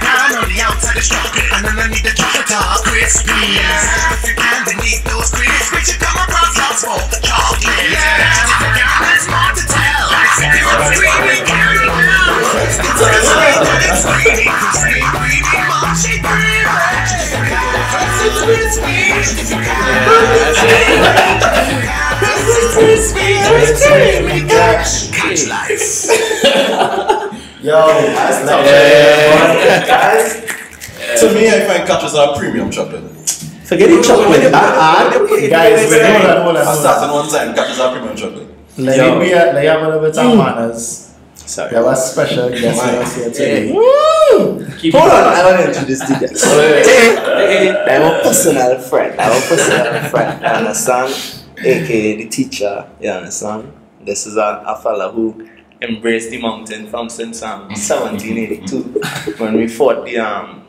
down on the outside is chocolate, and underneath the chocolate are crispy. Beneath those crisps, which you come across lots for chocolate. Yeah. It's hard to tell. It's a creamy caramel. It's a creamy, crispy, creamy, mushy, creamy. It's crispy. If you can. Catch life. Yo, that's not Yeah. guys. To me, I find catches are premium chocolate. Forget the chocolate. Ah, Guys, wait, hold on, hold on. I Hold started on. one time, catches are premium chocolate. Let Yo. me be a, let me have a little bit of manners. Sorry. There was special guest with us here today. Hold on, I don't introduce the guest. I'm a personal friend. I'm a personal friend. You understand? AKA the teacher. You understand? This is a, a fella who embraced the mountain from since um, 1782 when we fought the um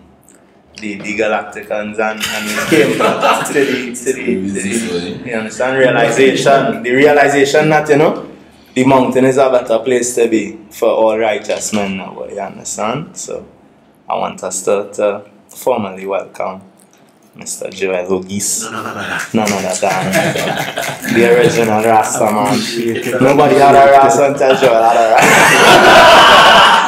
the, the Galacticans and, and we came back to the, to the, to the you understand? Realization the realization that you know the mountain is a better place to be for all righteous men now, you understand? So I want us to, to formally welcome Mr. Joel Huggies. No, no, no, no, no. None other than the original Rasta man. Nobody had a Rasta until Joel had a Rasta.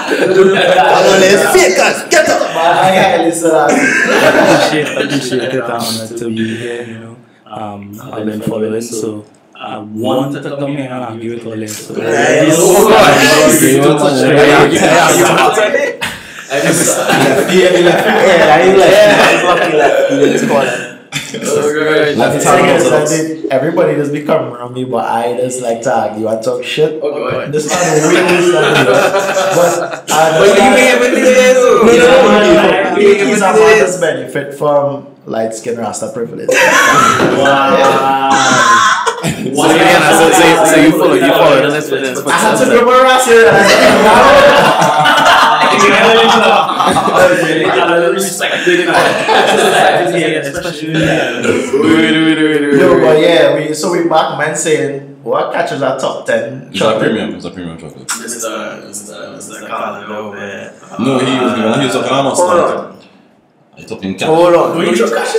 I'm only these fakers, get up! I can't listen appreciate, appreciate it. I'm honored to be here, you know. Um, I've been following, so I wanted to come here and argue with all this. So, Nice. Yeah, I ain't left. I was lucky left. He didn't score that. Let me The tell you is, I did, everybody just be coming around me, but I just like to argue and talk shit. Oh, go ahead. This man really study, but I But you ain't even there, so. No, no, no, You no. ain't He's even a there. man benefit from light skin Rasta privilege. So, yeah, so, so, so you follow, you follow the list for. I had to go more Rasta and especially yeah. Yo, but yeah, we so we back man saying what catches our top ten. It's a premium, it's a premium chocolate. Mr. Mr. Mr. Colin over here. No, he was, he was talking about Hold Mustang. on. I talking catch. Hold on. Wait, you catch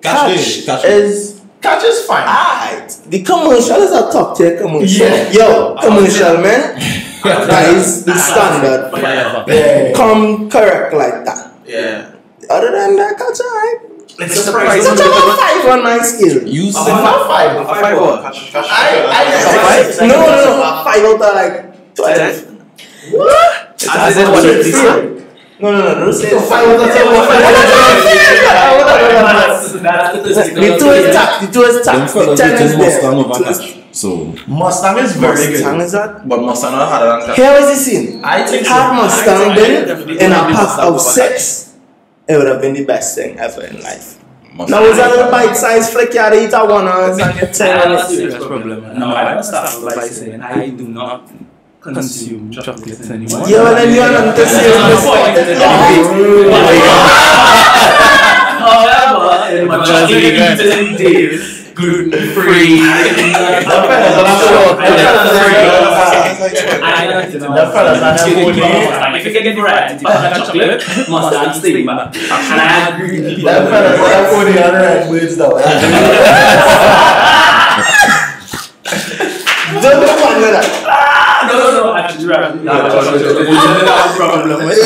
Catch, Catch catch. is Catch is fine. Alright, the commercial is a top tier commercial. Yeah. Yo, commercial man, that is the standard. Yeah. Come correct like that. Yeah. Other than that, catch alright. It's surprising. Catch a five on my skill. You said not five. A five what? I I Five? No, no, no, five out of like twelve. What? As in what you think? No, no, no, don't say five out of ten. The two is tapped. The two is tapped. The fellas ten is just Mustang there. Over catch. So, Mustang is very Mustang good. is that? But Mustang not harder than catch. Here is the scene. I think so. Had Mustang I been definitely in a think pack of over six, it would have been the best thing ever in life. Mustang. Now it's a little bite-sized flick, you had to eat a one ounce and get ten That's a minutes. serious problem. No, I don't start by saying I do not consume chocolates anymore. Yeah, well then you're not the oh, However, in my chocolate days, gluten free. I know. If you can get variety, chocolate, mustard, back. And I agree. Them fellas on red words though. Don't on with that. No, no, no, right. No, problem with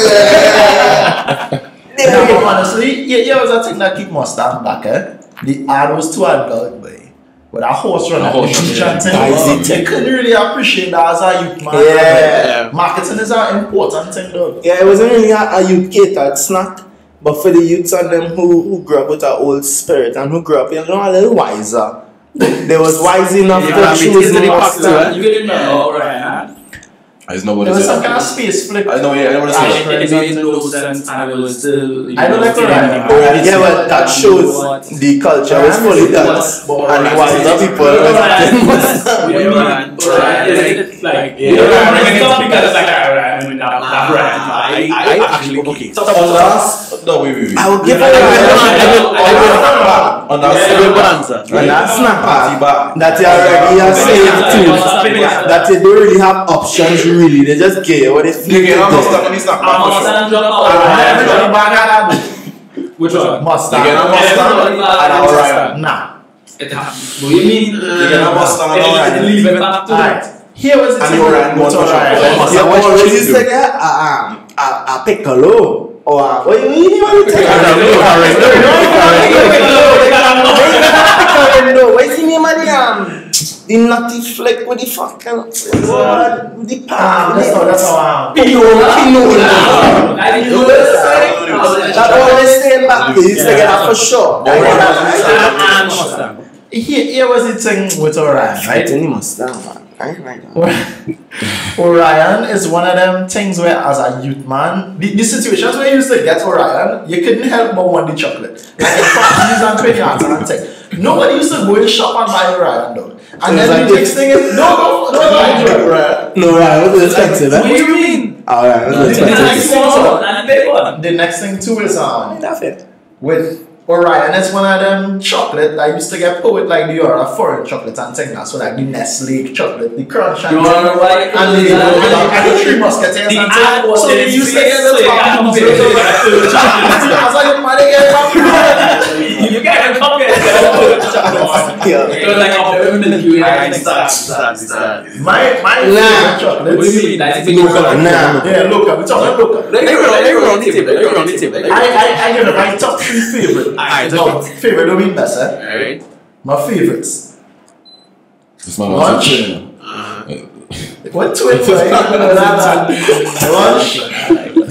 Yeah, but honestly, yeah, yeah, was a thing that keep Mustang back, eh? The ad was too adult, boy. With a horse running, A horse the running, teacher and thing, Guys, but it- they couldn't really appreciate that as a youth man. Yeah. Marketing is an important thing, though. Yeah, it wasn't really a, a youth catered snack, but for the youths and them who, who grew up with an old spirit and who grew up, you know, a little wiser. They was wise enough to choose the Mustang. You get it now, alright? I just know what There it was some is. kind of space flick. I know, yeah, I know what it is. It made no sense, and it was still. I don't like to ride. saying, Yeah, but that shows the culture was fully done. And the wiser people was acting Mustang. What do you mean? Right? It's like, you Yeah. know, it's not because like, alright, I mean, that, that brand. I, I actually, okay. The last, No, wait, wait, wait. I will give I her will- I will- On that I will bonanza. And that snapper Party back. that you already have saved to that you don't really have options really. They just give you what they feel. You get a good. Mustang and it's not Ah, back for sure. Mustang drop out. Everybody back at that. Which one? Mustang. You get a Mustang Everybody and back. a Orion. Nah. It happens. What do you mean? You get a Mustang and a It- it Orion. leave it back to Alright. Here was the And thing you with ran one with for sure. Orion. You Mustang, what always you used do? to get a, a, piccolo or a, what you mean? What you take? No, what's the name um, the nutty flick with the fucking uh, with the Ah, pan? that's how, that's um, Pinola, Pinola. I didn't know this. That always stay back. To get that for sure. Here, was the thing with Orion, Right, right? any Mustang, man. Right, right. Orion is one of them things where, as a youth man, the, the situations where you used to get Orion, you couldn't help but want the chocolate. Like in parties and twenty hearts and thing. Nobody used to go and shop and buy Orion though. And it's then like the next thing is no, no, no, no, no. No, right, it was expensive, What do eh? you mean? Alright, it was The next expensive. one and big one. The next thing too is um That's it. and it's one of them chocolate that used to get put with like the other foreign chocolate and thing now. So like the Nestle chocolate, the crunch and You wanna buy and the, and the, and the three musketeers The and thing. So they used to get the top got and to zero pay. to chocolate. I was like, man, they get it come get it. Yeah. It was like a permanent you Alright, and start, stuff. start, start. My my Nah. favorite chocolates. What do you mean? That's local. Nah. Yeah, look, we're talking local. Let me run, let me run the table, let me run the table. let me I, run the I, I give it my top three favorite. Alright, no, favorite don't mean best, table. Alright. My favorites. This man Lunch. was chilling. What twins are you Lunch.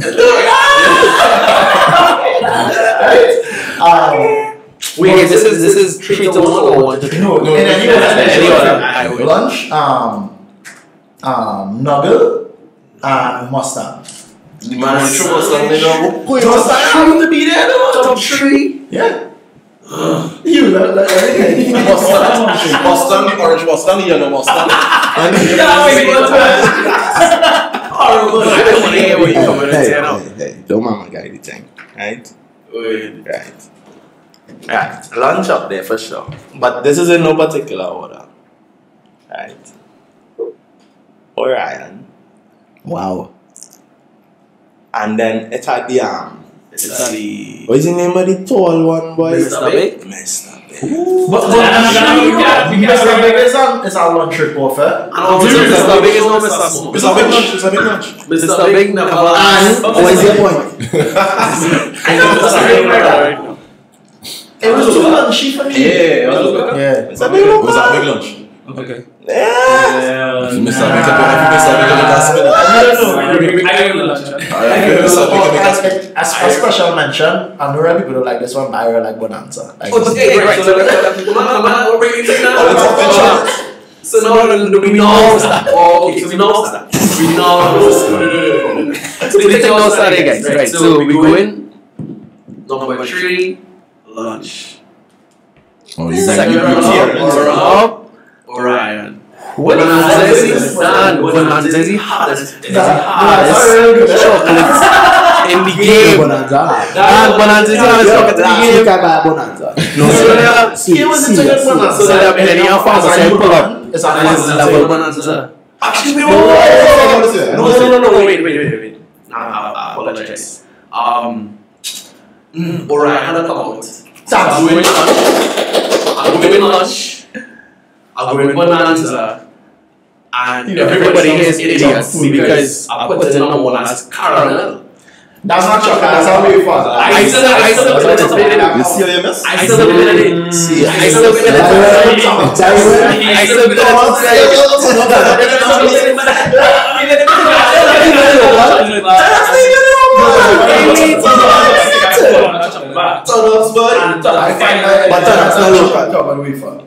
right? Um, Wait, this is this is three to one or one to three? no, No, in any order. any order. I. Lunch, um, um, Nuggle, and Mustang. The man was triple Mustang, you know. Mustang happened to be there, though. Top three. Yeah. you look like everything. Mustang. Mustang, the orange Mustang, the yellow Mustang. And the Yeah, wait, wait, Horrible. I don't want to hear what you coming and Hey, say now. hey, hey, don't mama guy the thing, right? Wait. Right. Right. Lunch up there for sure. But this is in no particular order. Right. Orion. Wow. And then it had the um It's the what's the name of the tall one boy? Mr. Big. Mr. Big. But, but Mr. Big is on, is on lunch trip off? Oh, Mr. Big is not Mr. Small. It's a big lunch, it's a big lunch. Mr. Big never. And what's your point? I know Mr. Big right now. It was too lunchy for me. Yeah, it was Yeah. It's a big It was a big lunch. Okay. Yeah. If you miss a big, if you miss a big, you can spin it. I don't know. I give it lunch. Alright, if you miss a big, you it. As a special mention, I know that people don't like this one, but I really like Bonanza. Like, Okay, right. So man, man, we're bringing it Oh, it's now. a big. So now do we know that? Oh, okay, so we know that. We know. So we take our started, guys. Right. So we go in. Number three, lunch. Oh, you Second you runner tier. up, Orion. What the fuck Bonanza is is this? Dan. Bonanza is the hardest. It's the That's hardest real good. chocolates in the game. Bonanza. Dan, Bonanza is the hardest chocolate in the Last game. week I buy Bonanza. No, so there- Here was the ticket Bonanza. So there are many of us that pull up. It's a That is Bonanza. double Bonanza. Actually, we No, won't. no, no, no, no, wait, wait, wait, wait. No, I, I apologize. Um, mm, Orion had a come out. I'm going lunch. I'm going lunch. I'm going bonanza. And everybody here is idiots because I put it number one as caramel. That's not chocolate, that's how we fun. I still, I still put it You see what you miss? I still put it in. See, I still put it in. I still put Tunnels, buddy. I find that But that's not local. Chocolate we fun.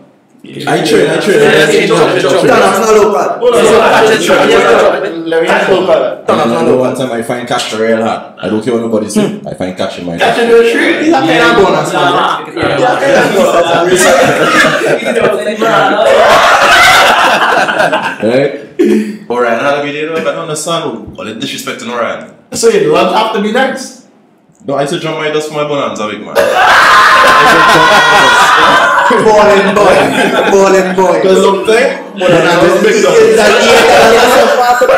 I train, I train. That's not local. Hold on, hold on. Let me ask you. I know one time I find catch real hard. I don't care what nobody say. Hmm. I find catch in my Catching the tree? He's a kind of bonus, man. Right? Orion had a video, but I don't understand. Well, it's disrespecting Orion. So your lunch have to be nice. No, I said drum my dust for my bonanza week, man. Ballin' boy. Ballin' boy. Because something, bonanza is big Is that dust. yeah, that's a part of the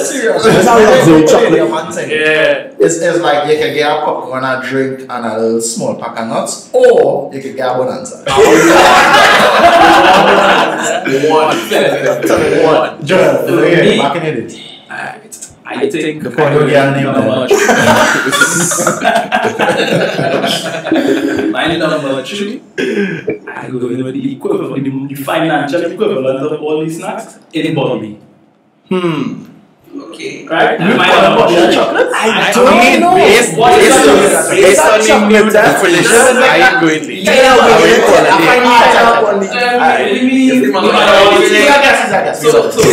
Serious. It's a luxury chocolate. One thing. Yeah. It's, it's like you can get a popcorn, a drink, and a little small pack of nuts, or you can get a bonanza. One. One. Joel, For yeah, me- back in the day. I think the Point your girl name number there. My number three, I go in with the equivalent, the, financial equivalent of all these snacks in Bobby. Hmm. Okay. Right? You And my call it number Bobby three- chocolate? I I mean, don't know. based, What is based on, that? based on the chocolate new that- definition, I ain't going to. Yeah, we get it. I find it out on the- Um, maybe- If the man- It's a guess, it's a guess. So, so, so, so,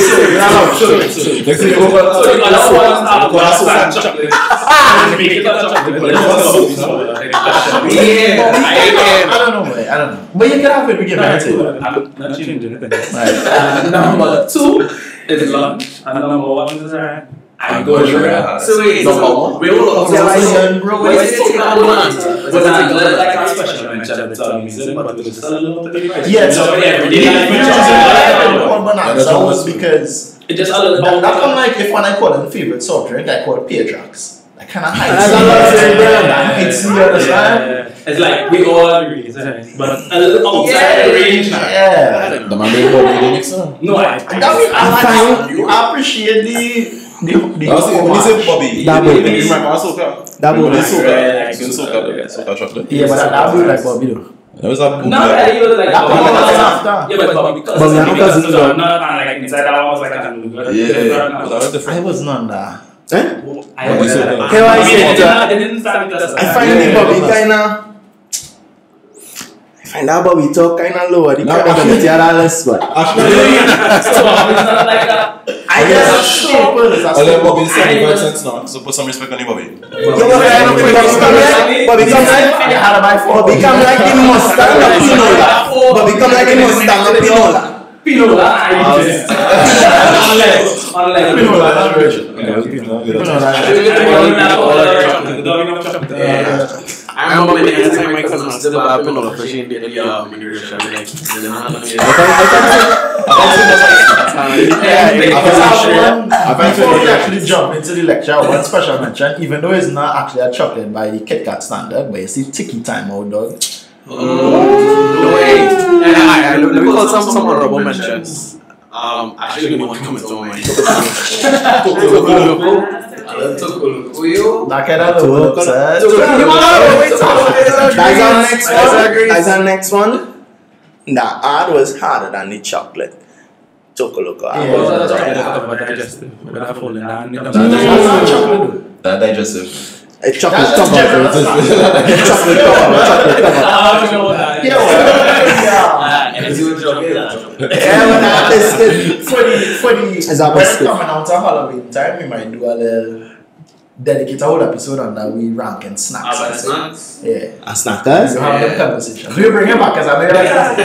so, so, Next thing you go for So the other ones are Go for sand sand chocolate. Make it a chocolate, but it's also Yeah, I ain't I don't know, man. I don't know. But you can have it, we give it to you. I'm not changing anything. Right. Uh, number two is lunch, and number one is uh, I go sugar. So wait, Number so one? we will Okay, I see. Bro, Why is it taking a bonanza? But like a special mention at the time, reason, but it's a little bit different. Yeah, so so yeah, we the did reason like why I call bonanza was because It just a little that, bit. that like if when I call it favorite soft drink, I call it Peardrax. That kind of heights. That's a luxury brand. Heights, you understand? It's like we all agree, but a little outside the range. now. Yeah. The man made Bobby the next one. No, I. I mean, I, like, appreciate the the the. I see, when you say Bobby, That you Bobby. remember Soca? That Remember Bobby. Soca? Yeah, It's in Soca, yeah, Soca chocolate. Yeah, but that, that would like Bobby though. There was a bootleg. Not that he was like, That one was after. Yeah, but Bobby, because Bobby, I know because cousins it's are- not not like inside that one was like a Yeah, yeah, but that was I was none that. Eh? I Bobby said that. Here I mean, said it did that. not- it didn't start because I find the Bobby kinda. I find that Bobby talk kinda lower. The Nah, capability are less but Actually, So Bobby's not like a. I guess staples. all them Bobby is 75 cents now, so put some respect on the Bobby. Yeah, but I don't think Bobby come like Bobby come like You had to buy four. Bobby come like the Mustang of Pinola. Bobby come like the Mustang of Pinola. Pinola, I just. Unless, unless. Pinola, not Virgin. Yeah, okay, no, yeah, Pinola, that's- not- Yeah. I remember when the time my cousin was still up in all the fishing did the uh, in the restaurant like they didn't have any- Yeah, I because find that one- I find Before actually jump into the lecture, one special mention, even though it's not actually a chocolate by the Kit Kat standard, but you see Tiki Time out dog. Oh, no way. And I, I, let me call some some honorable mentions. Um, actually, the one coming to mind. Tokoloko. That kind of look. That's our next one. That's our next one. The hard was harder than the chocolate. Chocoloco. Yeah. That's not chocolate. That digestive. A chocolate That's cover. general stuff. A chocolate cover. Chocolate cover. Yeah, well, yeah. And it's your job. Yeah, but that biscuit for the for the Is that when it's biscuit? coming out to Halloween time, we might do a little dedicate a whole episode on that we ranking snacks. About and so- snacks. Yeah. A snackers? You have them conversations. We bring him back because I know you're like,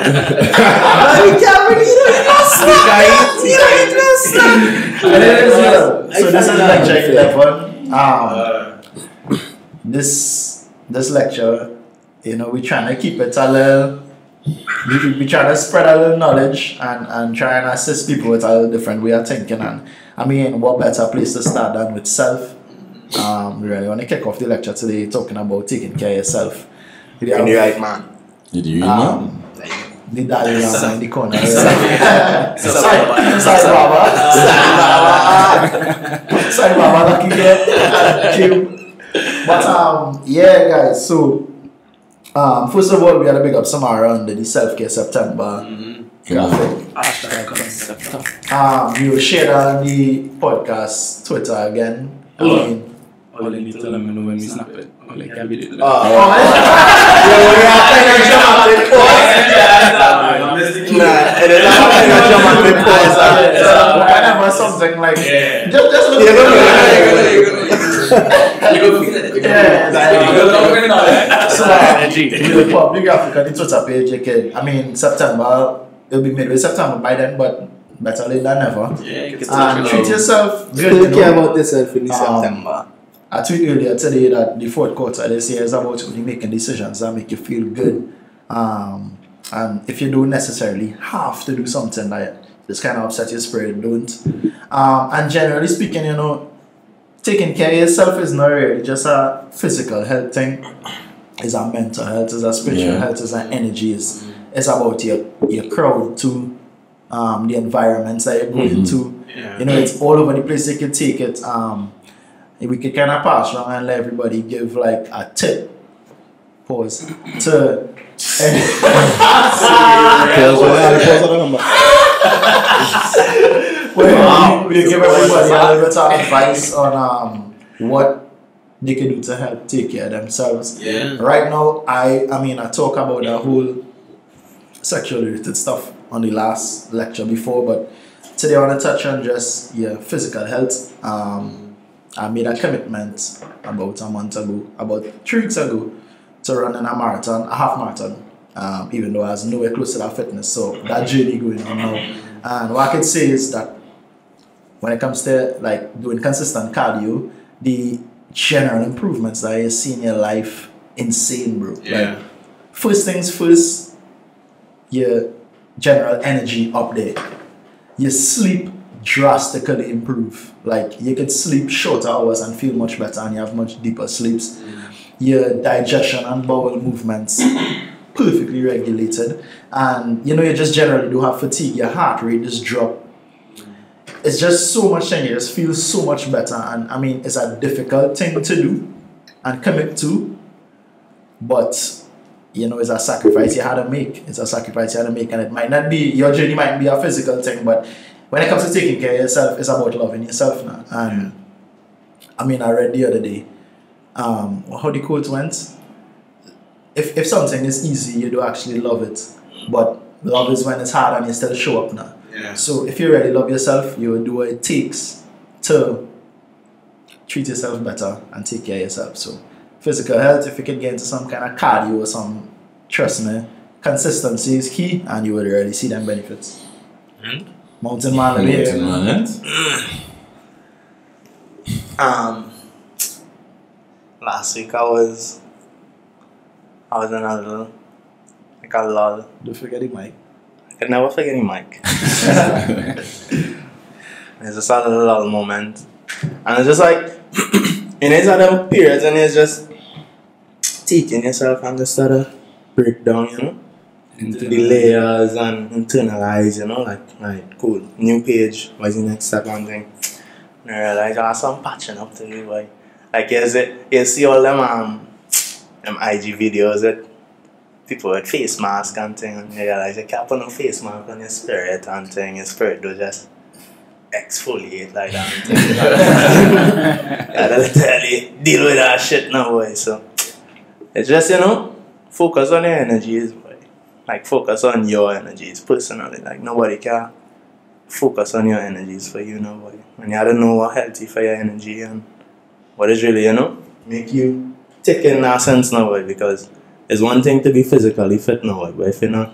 You can't bring it in a snack. You don't eat no snack. And it is So this is find that lecture unfair. 11. This this lecture, you know, we're trying to keep it a little. We, we, we trying to spread a little knowledge and, and try and assist people with a little different way of thinking. And I mean, what better place to start than with self? Um, we really want to kick off the lecture today talking about taking care of yourself. We You're the right man. Did you eat man? um, the daddy around in the corner. Sai Sai Baba. Sai Baba, lucky girl. Cute. But um, yeah, guys. So um, first of all, we had to big up Samara under the self care September graphic. Um, we will share that on the podcast Twitter again. I mean, All they need to let me know when we snap it. Or like, I'll be there. oh, Nah, it is not kind of jump on the pause. so whenever something like Yeah. just just look Yeah, look at You go feel it. Yeah, like- So, Energy. the public Africa, the Twitter page, you can, I mean, September, it'll be midway September by then, but better late than never. Yeah, you can And treat yourself good. Still you care know. about yourself in Um, September. I tweeted earlier today that the fourth quarter this year is about you making decisions that make you feel good. Um, and if you don't necessarily have to do something that just kind of upset your spirit, don't. Um, and generally speaking, you know, taking care of yourself is not really just a physical health thing. It's a mental health, it's a spiritual Yeah. health, it's an energy. It's, it's about your, your crowd too, um, the environments that you're going Mhm. to. Yeah. You know, it's all over the place. You can take it. Um, we could kind of pass around and let everybody give like a tip. Pause. To Pause on that, pause on that number. well, we, we give everybody a little bit of advice on um, what they can do to help take care of themselves. Yeah. Right now, I I mean, I talk about the whole sexual related stuff on the last lecture before, but today I want to touch on just yeah physical health. Um, I made a commitment about a month ago, about three weeks ago, to run in a marathon, a half marathon. Um, even though I was nowhere close to that fitness, so that journey going on now. And what I can say is that when it comes to like doing consistent cardio, the general improvements that you see in your life, insane, bro. Like, Yeah. first things first, your general energy up there. Your sleep drastically improve. Like you could sleep shorter hours and feel much better and you have much deeper sleeps. Mm. Your digestion and bowel movements perfectly regulated. And you know you just generally do have fatigue, your heart rate just drop. Mm. It's just so much thing, you just feel so much better. And I mean it's a difficult thing to do and commit to, but you know, it's a sacrifice you had to make. It's a sacrifice you had to make, and it might not be your journey might be a physical thing, but when it comes to taking care of yourself, it's about loving yourself now. And I mean, I read the other day, um, how the quote went. If if something is easy, you do actually love it, but love is when it's hard and you still show up now. Yeah. So if you really love yourself, you will do what it takes to treat yourself better and take care of yourself. So physical health, if you can get into some kind of cardio or some, trust me, consistency is key and you will really see them benefits. Mountain man, let me hear Mountain you. man, eh? Um, last week I was, I was in a little, like a lull. Don't forget the mic. I could never forget the mic. It's just a little lull moment. And it's just like, in these other periods, and it's just teaching yourself and just sort of break down, you know? The layers and internalize, you know, like, like, cool, new page, what's the next step and thing. And I realize I have some patching up to do, boy. Like, you see, you see all them, um, them IG videos that people with face mask and thing, and you realize you can't put no face mask on your spirit and thing, your spirit do just exfoliate like that. and thing. I don't tell you, deal with that shit now, boy. So, it's just, you know, focus on your energies, boy. Like, focus on your energies personally. Like, nobody can focus on your energies for you now, boy. And you don't know what healthy for your energy and what is really, you know, make you take in that sense now, boy, because it's one thing to be physically fit now, boy, but if you're not,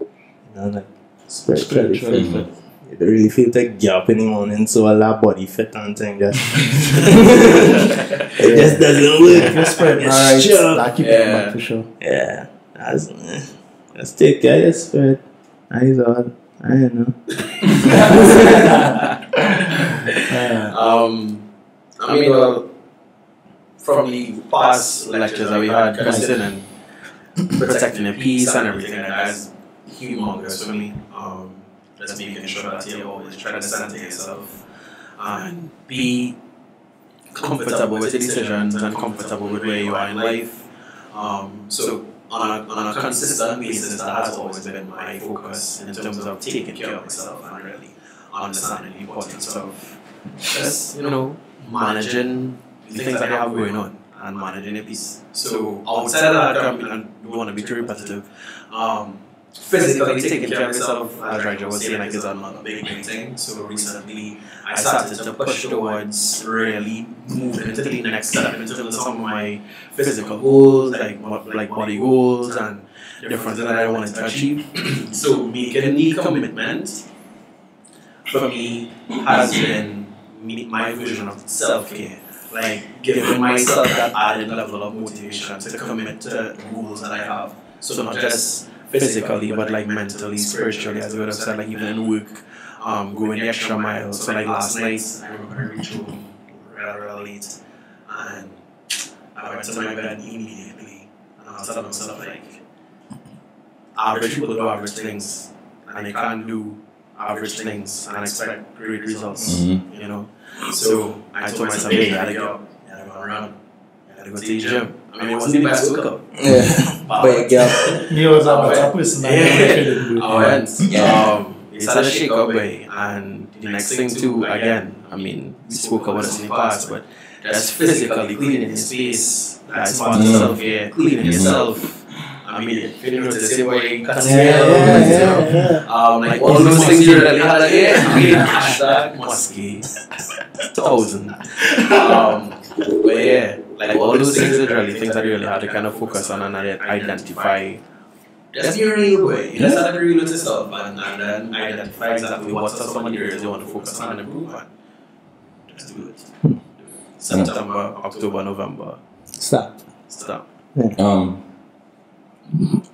you know, like, spiritually fit, Mhm. but you don't really feel the gap in the morning, so all that body fit and thing just, it just doesn't work. Your spirit, It's alright. sure. That keep it Yeah. back for sure. Yeah, that's, just take care of your spirit. Eyes all, I don't know. Um, I mean, well, from the past lectures that we had concerning protecting the peace and everything, like that is humongous for me. Um, just making sure that you're always trying to center yourself and be comfortable with your decisions and comfortable with where you are in life. Um, so on a, on a consistent basis, that. has always been my focus in terms of taking care of myself and really understanding the importance of just, you know, managing the things that I have going on and managing a piece. So outside of that, and we want to be too repetitive, um, physically taking care of yourself, as Raja was saying, like is another big, big thing. So recently, I started to push towards really moving into the next step in terms of some of my physical goals, like like body goals and different things that I wanted to achieve. so making the commitment for me has been my version of self care. Like giving myself that added level of motivation to commit to the goals that I have. So not just physically, but like mentally, spiritually, as I would have said, like even in work, um, going the extra mile. So like last night, I remember I reached home real, real late, and I went to my bed immediately, and I was telling myself like, average people do average things, and they can't do average things and expect great results. Mhm. You know, so I told myself, hey, you gotta go, you gotta go run, you gotta go to the gym. I mean, it wasn't the best workout. Yeah. But yeah, He was a better person than him. I went. Um, it's had a shake up way, and the next thing too, again, I mean, we spoke about this in the past, but that's physically cleaning your space, that's part of self care, cleaning yourself. I mean, if you notice the way cuts yeah, your yeah, hair, yeah, yeah. um, like all those things you really had, like, yeah, I mean, hashtag musky, thousand. Um, but yeah, like all those things are really things that you really have to kind of focus on and identify. Just be real, boy. Just have to be real with yourself and, and then identify exactly what are some of the areas you want to focus on and improve on. Just do it. September, October, November. Stop. Stop. Um,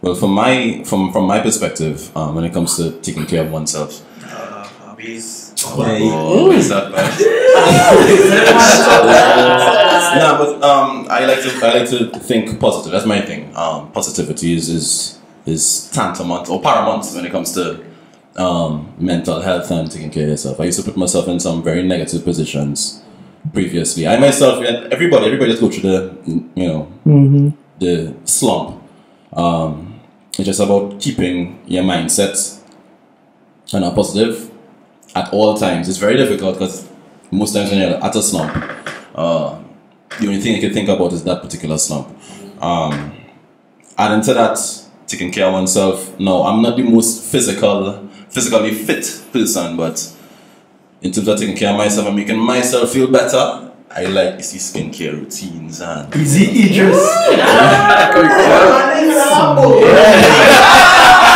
well, from my from from my perspective, um, when it comes to taking care of oneself, Uh, hobbies. Oh, is that bad? no, but um, I like to I like to think positive. That's my thing. Um, positivity is is is tantamount or paramount when it comes to um, mental health and taking care of yourself. I used to put myself in some very negative positions previously. I myself and everybody everybody just go through the you know the slump. Um, it's just about keeping your mindset and a positive at all times. It's very difficult because most times when you're at a slump, uh, the only thing you can think about is that particular slump. Um, adding to that, taking care of oneself. No, I'm not the most physical, physically fit person, but in terms of taking care of myself and making myself feel better, I like to see skincare routines and Easy Idris.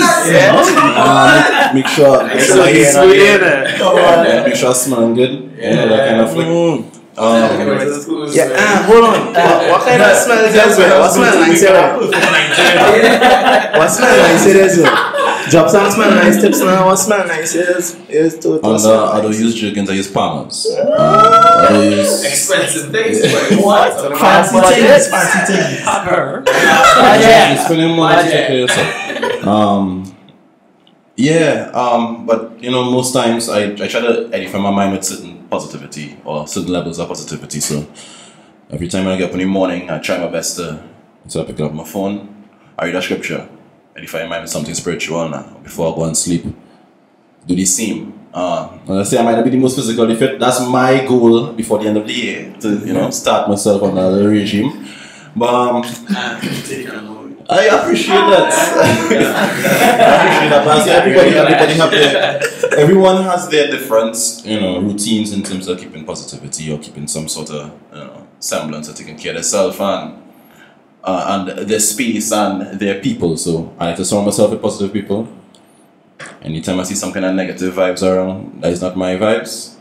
uh, make, make sure make sure my hair not get- Come on. yeah, make sure I'm smelling good. You know, that kind of like. Um, Yeah, ah, hold on. What, what kind of smell is this? one? What smell nice here? What smell nice here? is it? Drop some smell nice tips now. What smell nice here? is? Is to on the, I don't use Jergens, I use Palmers. Um, I don't use. Expensive things, but what? Fancy things, fancy things. Her. You're spending money to take care of yourself. Um, yeah, um, but you know, most times I, I try to edify my mind with certain positivity or certain levels of positivity. So every time I get up in the morning, I try my best to, so I pick up my phone, I read a scripture, edify my mind with something spiritual now before I go and sleep. Do the same. Uh, I say I might not be the most physically fit. That's my goal before the end of the year to you know start myself on another regime. But um, I appreciate that. I appreciate that. But I everybody, everybody have their, everyone has their different, you know, routines in terms of keeping positivity or keeping some sort of, you know, semblance of taking care of themselves and uh, and their space and their people. So I like to surround myself with positive people. Anytime I see some kind of negative vibes around, that is not my vibes.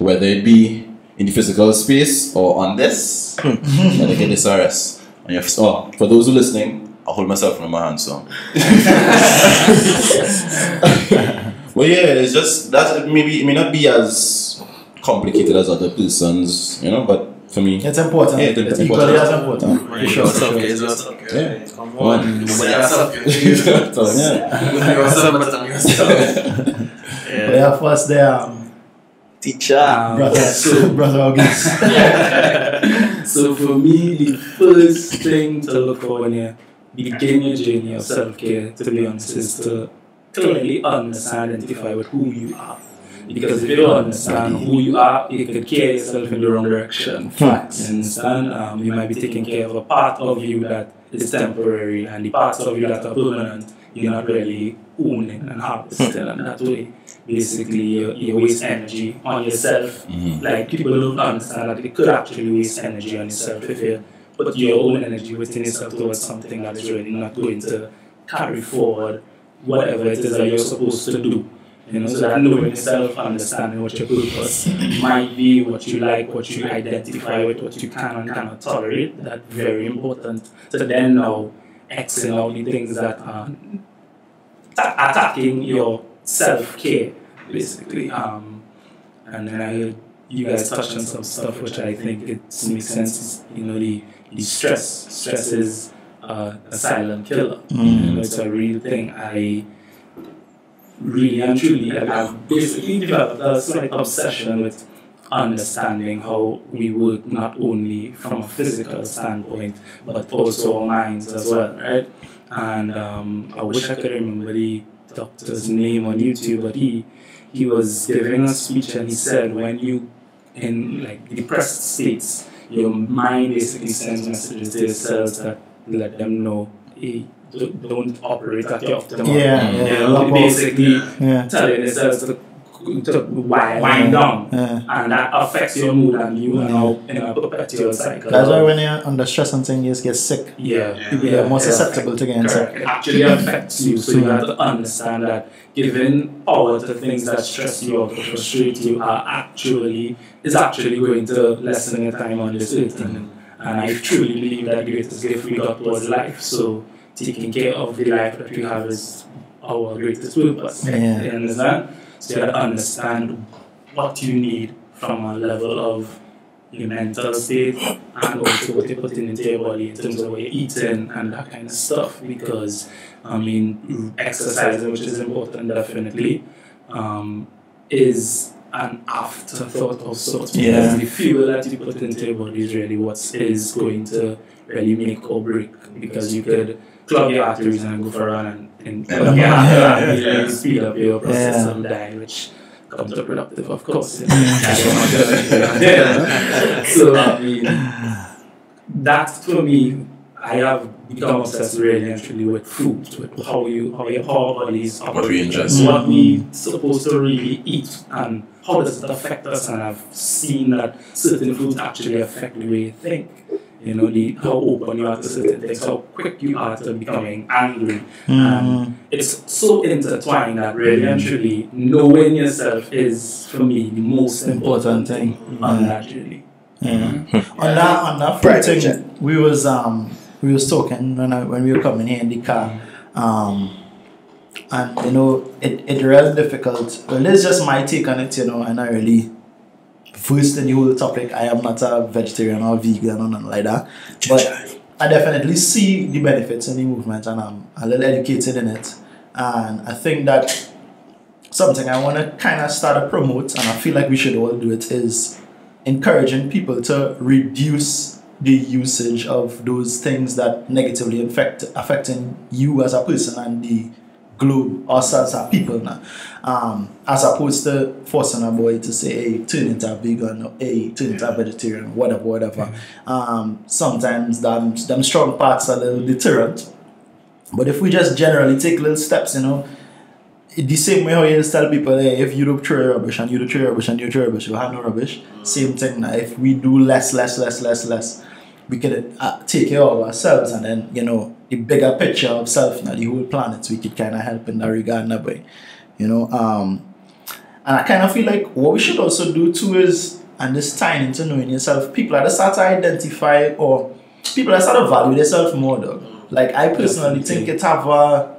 Whether it be in the physical space or on this, I get this RS. And you have, oh, for those who are listening, I hold myself in my hand, so. well, yeah, it's just that maybe it may not be as complicated as other persons, you know, but for me, It's important. Yeah, it's it's important. equally as important. For sure, self-care is not self-care. yeah. Come Come on. on. Nobody has self-care. so, yeah. With yourself, but on yourself. But Yeah. yeah, first there, um, teacher. Um, brother, so, brother August. so for me, the first thing to look for when you begin your journey of self-care, to be honest, is to clearly understand, identify with who you are. Because if you don't understand who you are, you could carry yourself in the wrong direction. Facts. You understand? Um, you might be taking care of a part of you that is temporary, and the parts of you that are permanent, you're not really owning and harvesting. and that way, basically, you, you waste energy on yourself. Like, people don't understand that they could actually waste energy on yourself if you put your own energy within yourself towards something that is really not going to carry forward whatever it is that you're supposed to do. You know, so that knowing yourself, understanding what your purpose might be, what you like, what you identify with, what you can and cannot tolerate, that's very important to then now excel out the things that are ta- attacking your self care, basically. Um, and then I heard you guys touched on some stuff which I think it makes sense. You know, the, the stress. Stress is uh, a silent killer. You know, it's a real thing. I really and truly, I've- I've basically developed a slight obsession with understanding how we work not only from a physical standpoint, but also our minds as well, right? And um, I wish I could remember the doctor's name on YouTube, but he he was giving a speech and he said when you in like depressed states, your mind basically sends messages to your cells that let them know, hey, don't don't operate at your optimal. Yeah, You yeah. know, basically Yeah. telling yourself to, to wind, wind down. Yeah. And that affects your mood and you are now in a perpetual cycle. That's why when you're under stress and things, you just get sick. yeah, You're more susceptible to getting sick. It actually affects you, so you have to understand that giving power to things that stress you out or frustrate you are actually is actually going to lessen your time on this earth. And, and I truly believe that the greatest gift we got was life. So taking care of the life that we have is our greatest purpose. Yeah. You understand? So you have to understand what you need from a level of your mental state and also what you're putting into your body in terms of what you're eating and that kind of stuff because I mean exercising which is important definitely um, is an afterthought of sorts because Yeah. the fuel that you put into your body is really what is going to really make or break because you could clog your arteries and go for a run and, and plug your arteries and you know, speed up your process Yeah. and die which counterproductive of course you know. I don't want to- yeah. so I mean that for me I have become obsessed really and truly with food, with how you how your how our bodies operate, we ingest. what we supposed to really eat, and how does it affect us. And I've seen that certain foods actually affect the way you think. You know, the how open you are to certain things, how quick you are to becoming angry. And it's so intertwined that really and truly knowing yourself is for me the most important thing on that journey. Yeah. on that on that food Private thing, jet. we was um we was talking when I, when we were coming here in the car, um, and you know it it real difficult. Well, it's just my take on it, you know, and I really versed in the whole topic. I am not a vegetarian or vegan or nothing like that, but I definitely see the benefits in the movement, and I'm a little educated in it, and I think that something I want to kind of start to promote, and I feel like we should all do it, is encouraging people to reduce the usage of those things that negatively affect affecting you as a person and the globe us as a people now. Um, as opposed to forcing a boy to say, hey, turn into a vegan or hey, turn into a vegetarian, whatever, whatever. Um, sometimes them, them strong parts are a little deterrent. But if we just generally take little steps, you know, the same way how you tell people, hey, if you don't throw rubbish and you don't throw rubbish and you throw rubbish, you have no rubbish. Same thing now. If we do less, less, less, less, less, we could uh, take care of ourselves and then, you know, the bigger picture of self, now the whole planet, we could kind of help in that regard, that way. You know, um, and I kind of feel like what we should also do too is, and this into knowing yourself, people that start to identify or people are start to value themselves more, though. Like, I personally think it have a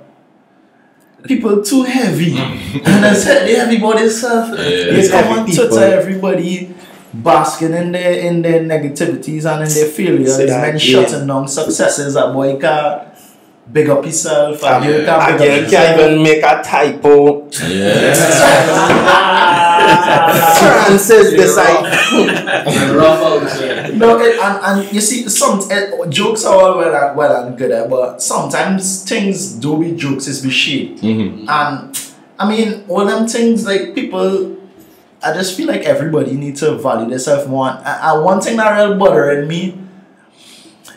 people too heavy. and I said the heavy body stuff. They It's come heavy on people. Twitter, everybody basking in their in their negativities and in their failures, See that men again. shutting down successes. A boy can big up himself, a girl can A big girl up can't even make a typo. Yeah. Francis decide. rough out here. No, it, and, and you see, some eh, jokes are all well and, well and good, eh, but sometimes things do be jokes, is be shit. Mhm. And I mean, all them things like people, I just feel like everybody needs to value themselves more. And, and one thing that real bothering me,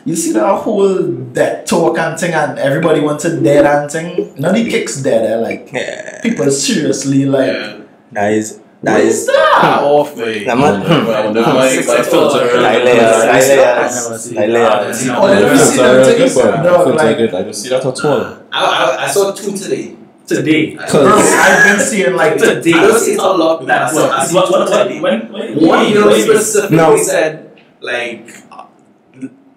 you see that whole death talk and thing, and everybody wants to dead and thing. None of kicks dead, eh? like Yeah. people seriously like. Yeah. That is. That What is. is that? off. Oh, me see filter them good, things. but my Dog, filter like- good. I don't see that at all. I, I, I saw two today. Today. Bro, I've been seeing like Today. I don't see it a lot. That's but what, I see what, what, today. when, when, One girl when- specifically No. said, like,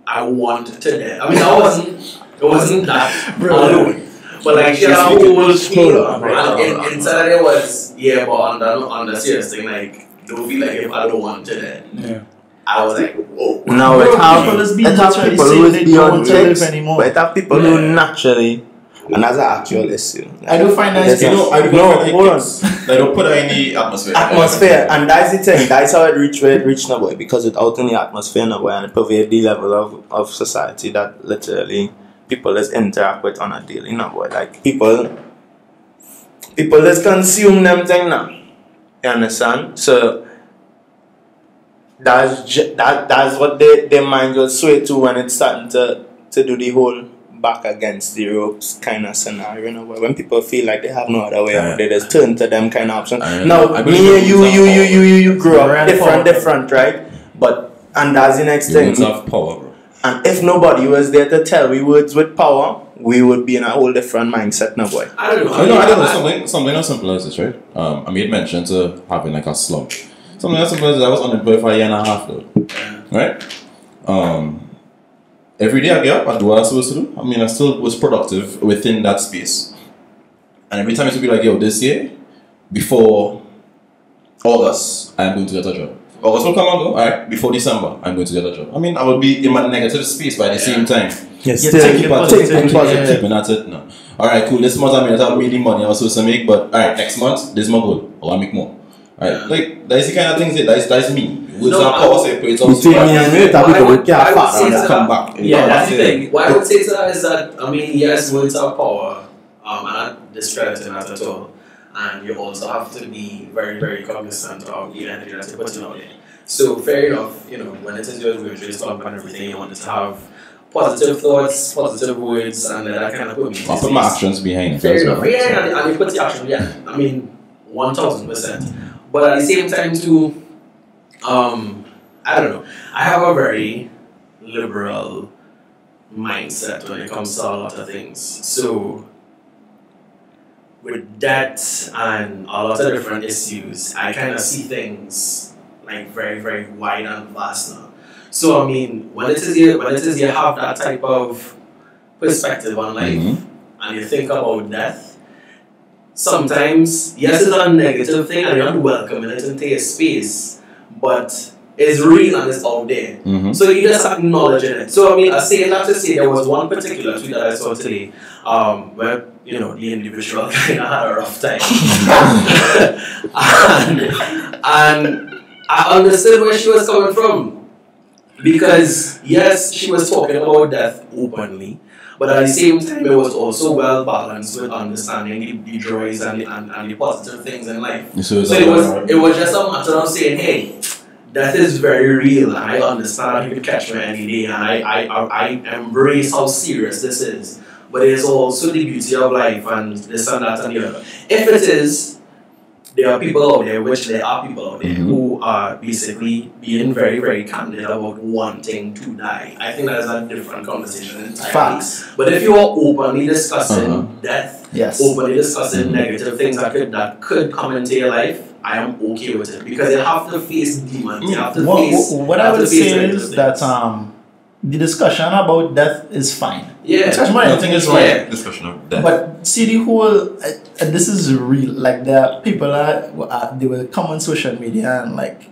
I want to death. I mean, I wasn't, it wasn't that alone. But like, she had a whole spiel. on. And in, inside it was, yeah, but on the, on the serious thing, like, don't be like if I don't want to death. Yeah. I was like, whoa. No, Bro, it have, people is being it have people saying who they is don't beyond want to live checks, anymore. but it have people Yeah. who naturally, and that's an actual issue. I don't find that Yes, You know, I don't No, feel like hold on. it's- They don't put her in the atmosphere. atmosphere, and that's the eh? thing. That's how it reach where it reach now, boy. Because it's out in the atmosphere now, boy, and it pervade the level of, of society that literally people just interact with on a daily now, boy. Like people, people just consume them thing now. You understand? So that's ju- that that's what they their mind will sway to when it's starting to to do the whole back against the ropes kind of scenario. You know, where when people feel like they have no other way Yeah. out, they just turn to them kind of option. Now, me believe and you, you, you, you, you, you grew up different, power. different, right? But and that's the next thing. Words of power, bro. And if nobody was there to tell we words with power, we would be in a whole different mindset now, boy. I don't know. I know, I don't know, something, something as simple as this, right? Um, I made mention to having like a slump. Something as simple as I was unemployed for a year and a half, though. Right? Um, every day I get up, I do what I'm supposed to do. I mean, I still was productive within that space. And every time it would be like, yo, this year, before August, I'm going to get a job. August will come and go, alright, before December, I'm going to get a job. I mean, I would be in my negative space by the same time. Yes, You still take keep it on positive, taking yeah. positive. And that's it now. Alright, cool. This month I mean I made the money I was supposed to make, but alright, next month, this is my goal. I want to make more. Alright, like that's the kind of things that that's that's me. With No, that I- power say it's Between me and you, that people will I care would say and that- come back. Yeah, that's the thing. What I would say to that is that I mean, yes, words have power. Um, I'm not discrediting that at all. And you also have to be very, very cognizant of the energy that you're putting out there. So fair enough, you know, when it is your going through stuff and everything, you want to have positive thoughts, positive words, and that kind of put me. I put my actions behind it. Fair as enough. well. Yeah, and, and you put the action, yeah. I mean, one thousand percent. But at the same time, too, um, I don't know. I have a very liberal mindset when it comes to a lot of things. So with that and a lot of different issues, I kind of see things like very, very wide and vast now. So I mean, when it is you, when it is you have that type of perspective on life, Mhm. and you think about death, sometimes, yes, it's a negative thing and you're not welcoming it into your space, but it's real and it's out there. Mhm. So you just acknowledging it. So I mean, I say that to say there was one particular tweet that I saw today, um, where you know the individual kind of had a rough time, and, and I understood where she was coming from because yes, she was talking about death openly, but at the same time, it was also well balanced with understanding the, the joys and the, and, and the positive things in life. So, So it was it was just a matter of saying, hey, that is very real. I understand you can catch me any day, and I, I, I, I embrace how serious this is. But it is also the beauty of life and this and that and the other. If it is, there are people out there, which there are people out there, Mhm. who are basically being very, very candid about wanting to die. I think that is a different conversation entirely. Facts. But if you are openly discussing Uh-huh. death, Yes. openly discussing Mhm. negative things that could that could come into your life, I am okay with it because you have to face demons. You have to What, face. what I would say is that um, the discussion about death is fine. yeah, Discussion about anything is it's fine. right. Discussion of death. But see the whole, uh, uh, this is real. Like there are people that uh, they will come on social media and like,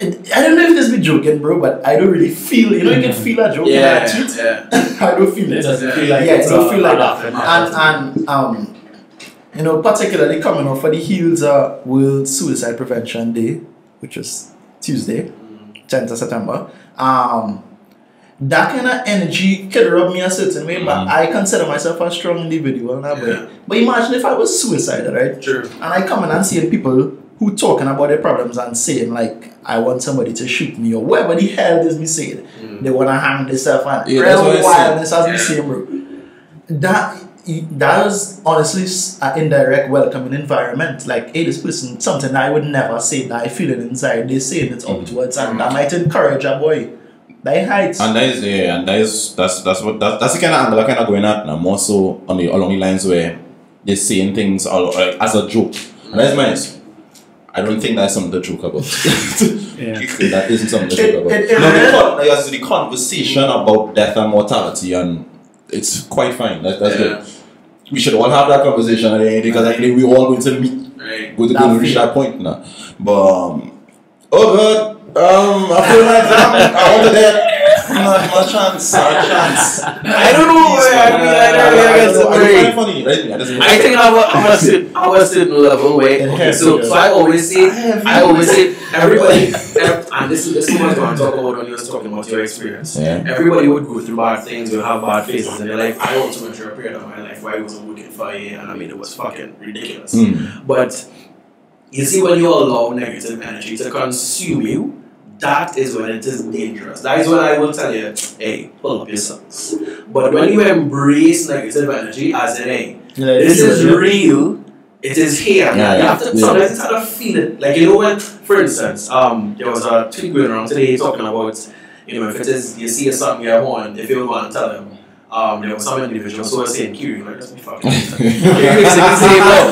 it, I don't know if this be joking, bro, but I don't really feel. You know, you can feel a joke in yeah, that tweet. yeah. I don't feel It it. doesn't feel like yeah, it's it don't feel like that. And and um, you know, particularly coming up for the heels uh, World Suicide Prevention Day, which was Tuesday, 10th of September. Um, that kind of energy could rub me a certain way, but Mhm. I consider myself a strong individual in that Yeah. way. But imagine if I was suicidal, right? True. And I come in and seeing people who talking about their problems and saying like, I want somebody to shoot me or whatever the hell is me saying. Mm. They wanna hang themselves and Yeah, that's what I real wildness as Yeah. say, bro. That that is honestly an indirect welcoming environment. Like, hey, this person something I would never say that I feel it inside. They saying it mm. outwards, and that might encourage a boy. That heights. And that is yeah, and that is that's that's what that, that's the kind of angle I kind of going at now. More so on the along the lines where they're saying things all, like, as a joke. And that's nice. I don't think that's something to joke about. Yeah. that isn't something to joke about. it- it no, the, really- con- like, the conversation about death and mortality, and it's quite fine. That, that's Yeah. good. We should all have that conversation at the end because I think we all going to meet, Right. going to go reach that point now. But um, oh god, um, I feel like that. I want to death. Not my chance. Not a chance. I don't know. I mean, I don't know. I guess it's very- funny. Right? I just- I think I was, I was certain, I was certain level where okay, so so I always say I always say everybody and this is this is what I was going to talk about when you was talking about your experience. Yeah. Everybody would go through bad things, you'll have bad phases in their life. I also went through a period of my life where I wasn't working for a year and I mean it was fucking ridiculous. Mm. But you see when you allow negative energy to consume you, that is when it is dangerous. That is when I will tell you, hey, pull up your socks. But when you embrace negative energy as in, hey, this is real. It is here. Yeah, you have to yeah. sometimes you have to feel it. Like you know when, for instance, um, there was a tweet going around today talking about, you know, if it is you see a something you're on, if you want to tell them, um, there was some individual so was saying, Kiri, like just be fucking. Kiri say, yo,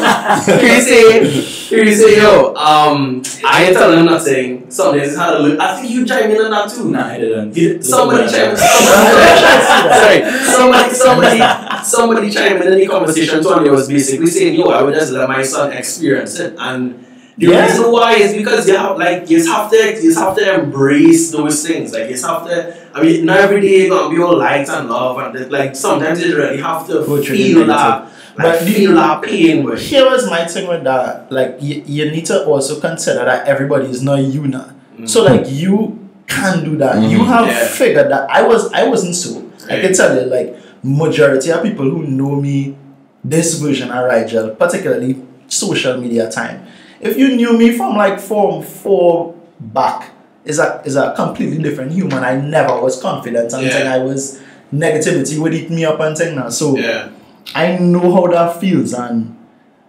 Kiri say, Kiri say, yo, um, I ain't telling him nothing. Something just had a look. I think you chime in on that too. Nah, I didn't. You- Somebody chime Sorry, somebody, somebody, somebody chimed in in the conversation too, and was basically saying, "Yo, I would just let my son experience it." And the Yeah. reason why is because you have, like, you have to, you have to embrace those things. Like, you have to. I mean, not every day you're gonna be all light and love, and that, like sometimes you really have to Go the feel that, like, But the- feel that pain. But Here was my thing with that. Like, you, you need to also consider that everybody is not you now. So, like, you can do that. You Mhm. have Yeah. figured that. I was, I wasn't so. I can tell you, like, majority of people who know me, this version of Rigel, particularly social media time. If you knew me from like four, four back, is a is a completely different human. I never was confident until Yeah. I was negativity would eat me up and thing now. So yeah, I know how that feels, and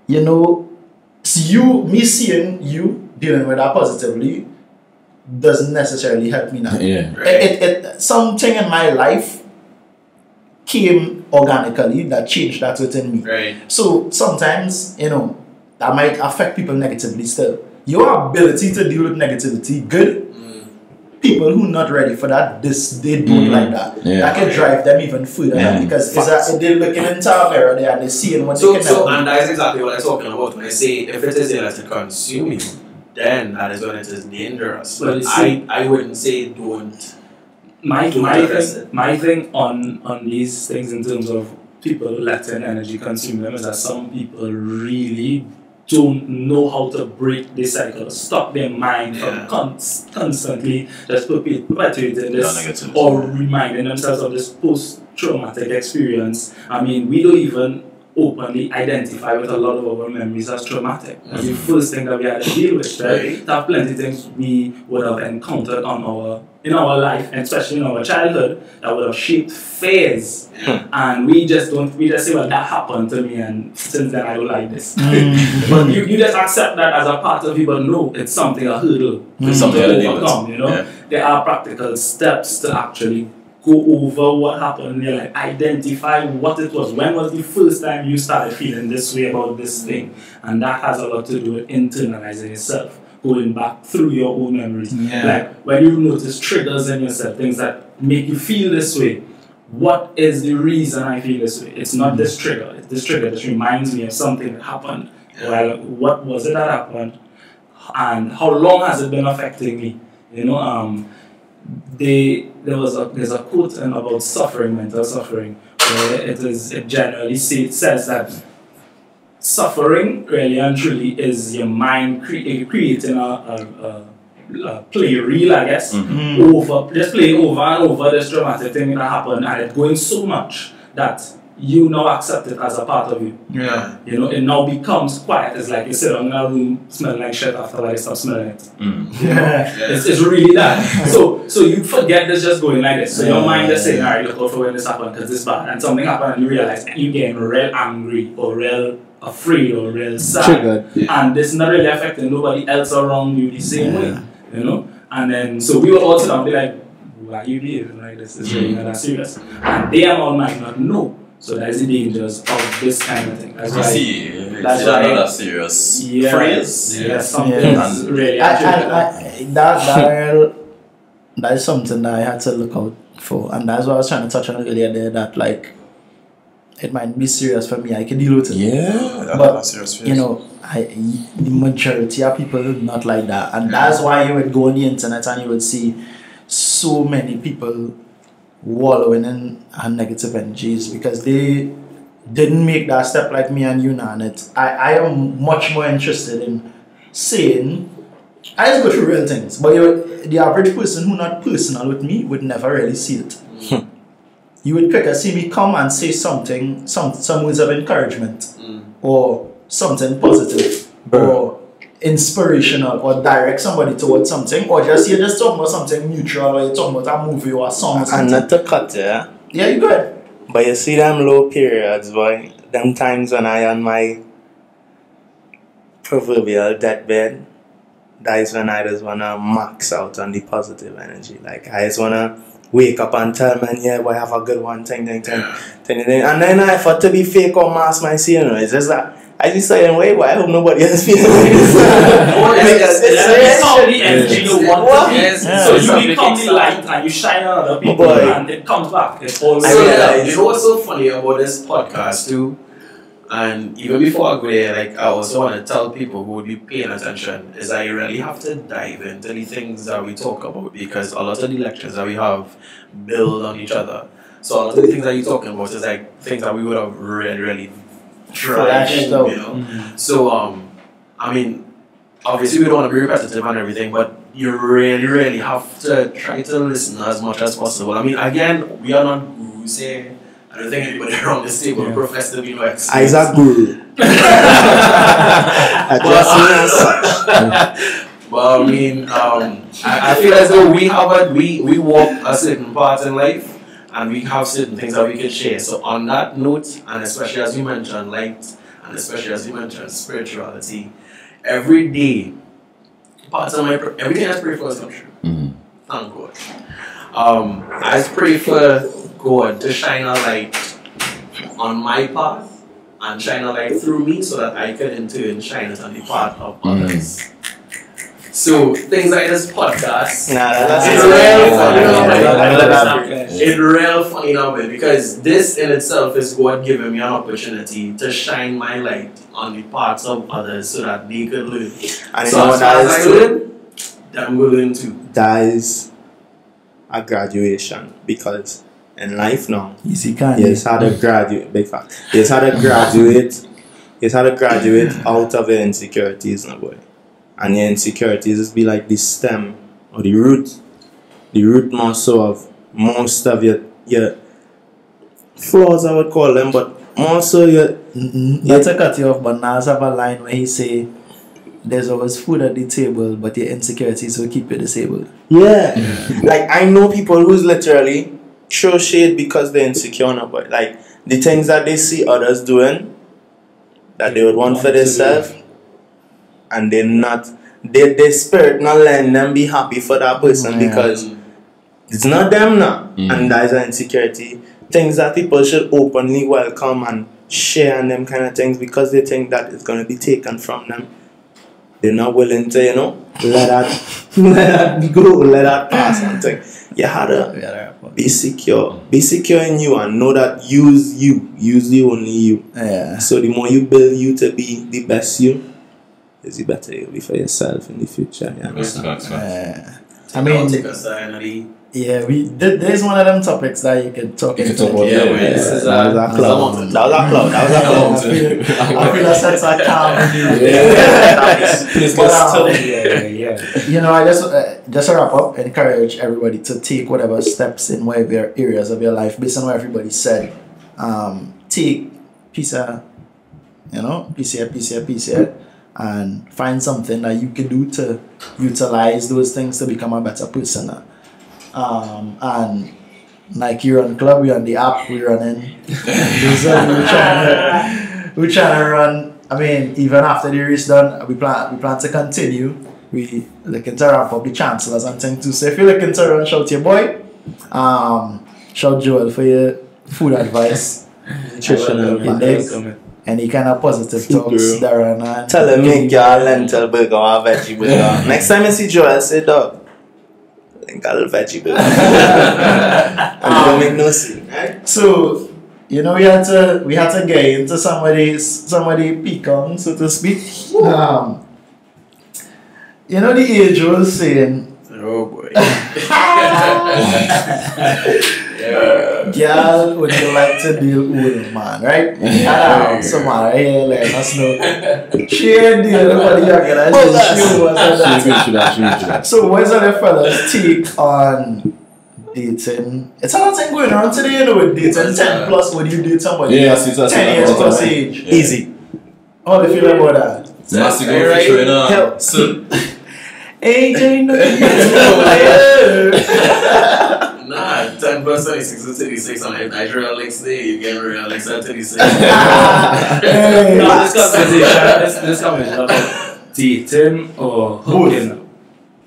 you know, so you me seeing you dealing with that positively doesn't necessarily help me now. Yeah. right. It, it, it something in my life came organically that changed that within me. right. So sometimes, you know, that might affect people negatively still. Your ability to deal with negativity, good. People who not ready for that, this they don't Mm. like that. Yeah. That can drive them even further Yeah. because it's a, they're looking into a mirror there and they're seeing what So, they can so, never and that is exactly what I'm talking about when I say if it is there to consume you, then that is when it is dangerous. Well, But you I, I wouldn't say don't. my Don't my thing, my thing on on these things in terms of people letting energy consume them is that some people really don't know how to break this cycle, stop their mind Yeah. from cons- constantly just perpe- perpetuating this or reminding themselves of this post-traumatic experience. I mean, we don't even openly identify with a lot of our memories as traumatic. That's the first thing that we had to deal with, right? Right. There are plenty of things we would have encountered on our in our life, and especially in our childhood, that would have shaped fears. Hmm. And we just don't we just say, well that happened to me and since then I don't like this. Hmm. but you, you just accept that as a part of you, but no, it's something a hurdle. Hmm. It's something Yeah, to yeah, overcome, you know? yeah. There are practical steps to actually go over what happened in your life, identify what it was. When was the first time you started feeling this way about this thing? And that has a lot to do with internalizing yourself, going back through your own memories. Yeah. Like when you notice triggers in yourself, things that make you feel this way. What is the reason I feel this way? It's not this trigger. It's this trigger that reminds me of something that happened. Well, what was it that happened? And how long has it been affecting me? You know, um, they there was a there's a quote about suffering, mental suffering, where it is it generally say, it says that suffering really and truly is your mind cre- eh, creating a, a, a, a play reel, I guess, mm-hmm. Mm-hmm. over just playing over and over this dramatic thing that happened, and it going so much that you now accept it as a part of you. Yeah. You know, it now becomes quiet. It's like you sit in a room smelling like shit after like stop smelling it. Mm. Yeah. It's, it's really that. so so you forget this just going like this. So your Yeah. mind is saying, all right, look out for when this happened because this bad. And something happened and you realize and you getting real angry or real afraid or real sad. Triggered. And this is not really affecting nobody else around you the same way. You know? And then so we were all sit down and be like, why you behaving like this? It's really not that serious. And they all might not know So that's the dangers of this kind of thing. That's You why. see, That's it's why- another serious Yeah, phrase. Yeah, something Yeah. is really. I, I, I, that, that, that is something that I had to look out for, and that's what I was trying to touch on earlier there. That like, it might be serious for me. I can deal with it. Yeah, But, serious. You know, I, the majority of people not like that, and that's why you would go on the internet and you would see so many people wallowing in uh, negative energies because they didn't make that step like me and you now. And it, I, I am much more interested in saying I just go through real things, but you, the average person who not personal with me would never really see it. You would quicker see me come and say something, some some words of encouragement mm. or something positive or inspirational or direct somebody towards something or just you're just talking about something neutral or you're talking about a movie or a song or And something. not to cut yeah. yeah, you good. But you see them low periods, boy. Them times when I on my proverbial deathbed, that is when I just wanna max out on the positive energy. Like I just wanna wake up and tell man, yeah, boy, have a good one, thing, thing, thing, thing, thing. And then I thought to be fake or mask my you know, it's just that I just saying, wait, boy, I hope nobody else feeling like this. Yes, Because yes, it's yes, serious yes. The shit. energy you want What? to. Yes, Yeah. So it's you become the light and you shine on other people Boy. and it comes back. It always I So yeah, you know what's so funny about this podcast too? And even before I go there, like I also want to tell people who would be paying attention is I really have to dive into the things that we talk about because a lot of the lectures that we have build on each other. So a lot of the things that you're talking about is like things that we would have really, really tried, Flashed you out. know. So um, I mean, obviously we don't want to be repetitive and everything, but you really, really have to try to listen as much as possible. I mean, again, we are not gurus here. I don't think anybody around this table Yeah. profess to be no expert. Isaac Guru. I just seen as such. But I mean, um, I, I feel as though we have a, we we walk a certain path in life, and we have certain things that we can share. So on that note, and especially as you mentioned light, and especially as you mentioned spirituality, every day, parts of my pr- every day I pray for is come true. Mhm. Thank God. Um, I pray for God to shine a light on my path and shine a light through me so that I can in turn shine it on the path of mm. others. So things like this podcast, Nah, that's It's real funny, that's- man. that's- it's real funny now, man, because this in itself is God giving me an opportunity to shine my light on the parts of others so that they could learn. And you so know as far that as I too? learn, them will learn too. That is a graduation because in life now, Easy can you just had to graduate, big fact. You just had to graduate, you just had to graduate out of your insecurities, no boy. And your insecurities just be like the stem or the root, the root more so of most of your your flaws, I would call them, but more so your Mm-mm. Not to cut you off, but Nas have a line where he say, "There's always food at the table, but your insecurities will keep you disabled." Yeah. like I know people who's literally show shade because they're insecure now, but like the things that they see others doing that they would want for themselves and they're not they their spirit not letting them be happy for that person Yeah. because it's not them now. Mm. And that is an insecurity. Things that people should openly welcome and share and them kind of things because they think that it's gonna be taken from them. They're not willing to, you know, let that let that go, let that pass and think. You had to be secure. Be secure in you and know that use you. Use you only you. Yeah. So the more you build you to be the best you, is the better you'll be for yourself in the future. You understand? facts, facts. Yeah. I I'll mean, take us down and the- yeah, we th- there's one of them topics that you can talk You can into. talk about Yeah, yeah, yeah. this is that was uh, a this cloud. a mountain. That was a cloud. That was a I cloud. feel, I feel a sense of calm. Please But, get um, started. yeah, yeah. you know, I just uh, just to wrap up, encourage everybody to take whatever steps in whatever areas of your life based on what everybody said. Um, take piece of, you know, piece here, piece here, piece here, and find something that you can do to utilize those things to become a better person. Um, and like you're on club, we're on the app, we're running. Those we're trying to, we're trying to run. I mean, even after the race done, we plan we plan to continue. We looking to ramp up the chancellors and things too. So if you're looking to run, shout your boy. Um, shout Joel for your food advice. Nutritional Welcome, index. welcome. Any kind of positive Food talks, guru. Darren? And Tell him make your lentil burger or a veggie burger. Next time you see Joel, say dog. Think a little veggie burger. and it don't make no sense. Right? So, you know, we had to we had to get into somebody somebody picong, so to speak. Um, you know, the age was saying, Oh boy. "Girl, would you like to deal with a man?" Right? And um, somebody here letting us know she ain't dealing with the younger than she that's- was. and She that. agreed to that, she agreed to that. So, what's the fellas' take on dating? It's a lot of thing going on today, you know, with dating. Ten plus, would you date somebody? Yeah, I see that. Ten years plus age. Yeah. Easy. How do you feel about that? It's nasty Very going right. fish right now. Help. So, AJ, no. Nah, 10 plus 26 is 36 on it. Nigeria links day, you get real links at 36. Hey. No, this conversation, this, this conversation about dating or hooking.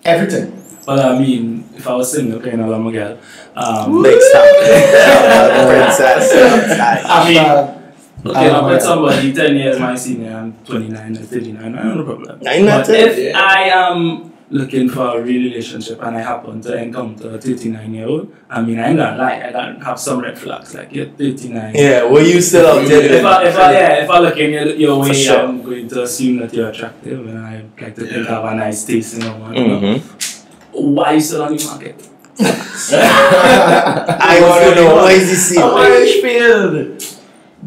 Everything. But I mean, if I was single, kind of, I'm a girl. Um, Big stuff. Princess. I mean, Hashtag, Okay, Um, I'm with yeah. somebody 10 years my senior, I'm 29 or 39, I have no problem. I'm not But if Yeah. I am looking for a real relationship and I happen to encounter a 39 year old, I mean, I ain't gonna lie, I can have some red flags, like you're 39. Yeah, well, you still out there. If I, if I, yeah, if I look in your, your way, sure. I'm going to assume that you're attractive and I like to think I have a nice taste in a woman. Mm-hmm. Why you still on the market? I want to know why is he serious? Orangefield.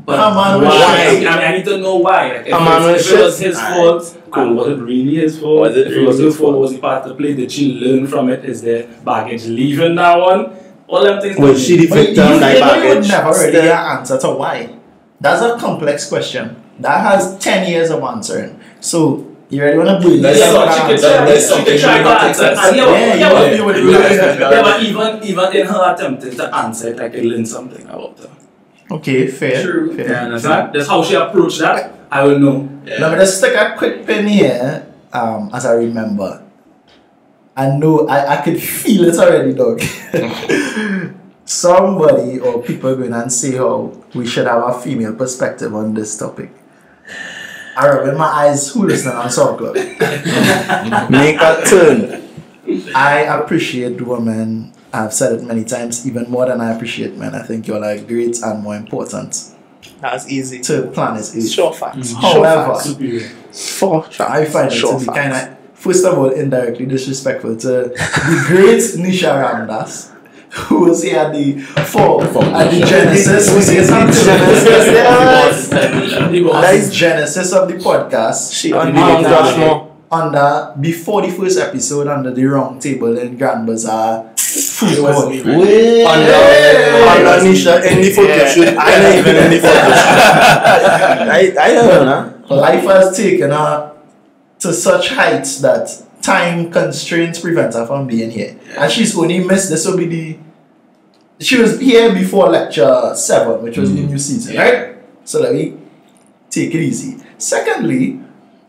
But Come on, why? why? I mean, I need to know why. Like, if, Come it, on, if it was his Alright. fault, and was it really his fault? Was it if it was really his his fault, fault? was he part of the play? Did she learn from it? Is there baggage leaving that one? All them things. Was she the But you, victim? you Like know would never really Still- get an answer to why. That's a complex question. That has 10 years of answering. So, you really want to build That's this yeah, not but up she could answer? try, That's she something could try we to don't take answer. And yeah, but- Yeah, yeah, you but- would be yeah, but even even in her attempting to answer it, I could learn something about her. Okay, fair. True. fair. You understand? That's how she approached that. I will know. Let me just stick a quick pin here um, as I remember. I know, I, I could feel it already, dog. Somebody or people going and say how we should have a female perspective on this topic. I rub my eyes who listening on SoundCloud. Make a turn. I appreciate women. I've said it many times, even more than I appreciate men. I think you're like great and more important That's easy. to planet Earth. Sure facts. Mm. However, Sure facts. I find it Sure to be kind of, first of all, indirectly disrespectful to the great Nisha Ramdas, who was here at the fall, at the genesis. We say something. Genesis, yes. At the genesis of the podcast. She on Um, Under before the first episode, under the round table in Grand Bazaar, food court. Under, under Nisha in the photo shoot. I not even in the photo shoot. I, I don't know. Life has taken her to such heights that time constraints prevent her from being here. And she's only missed this will be the she was here before lecture seven, which was the new season, right? So let me take it easy. Secondly,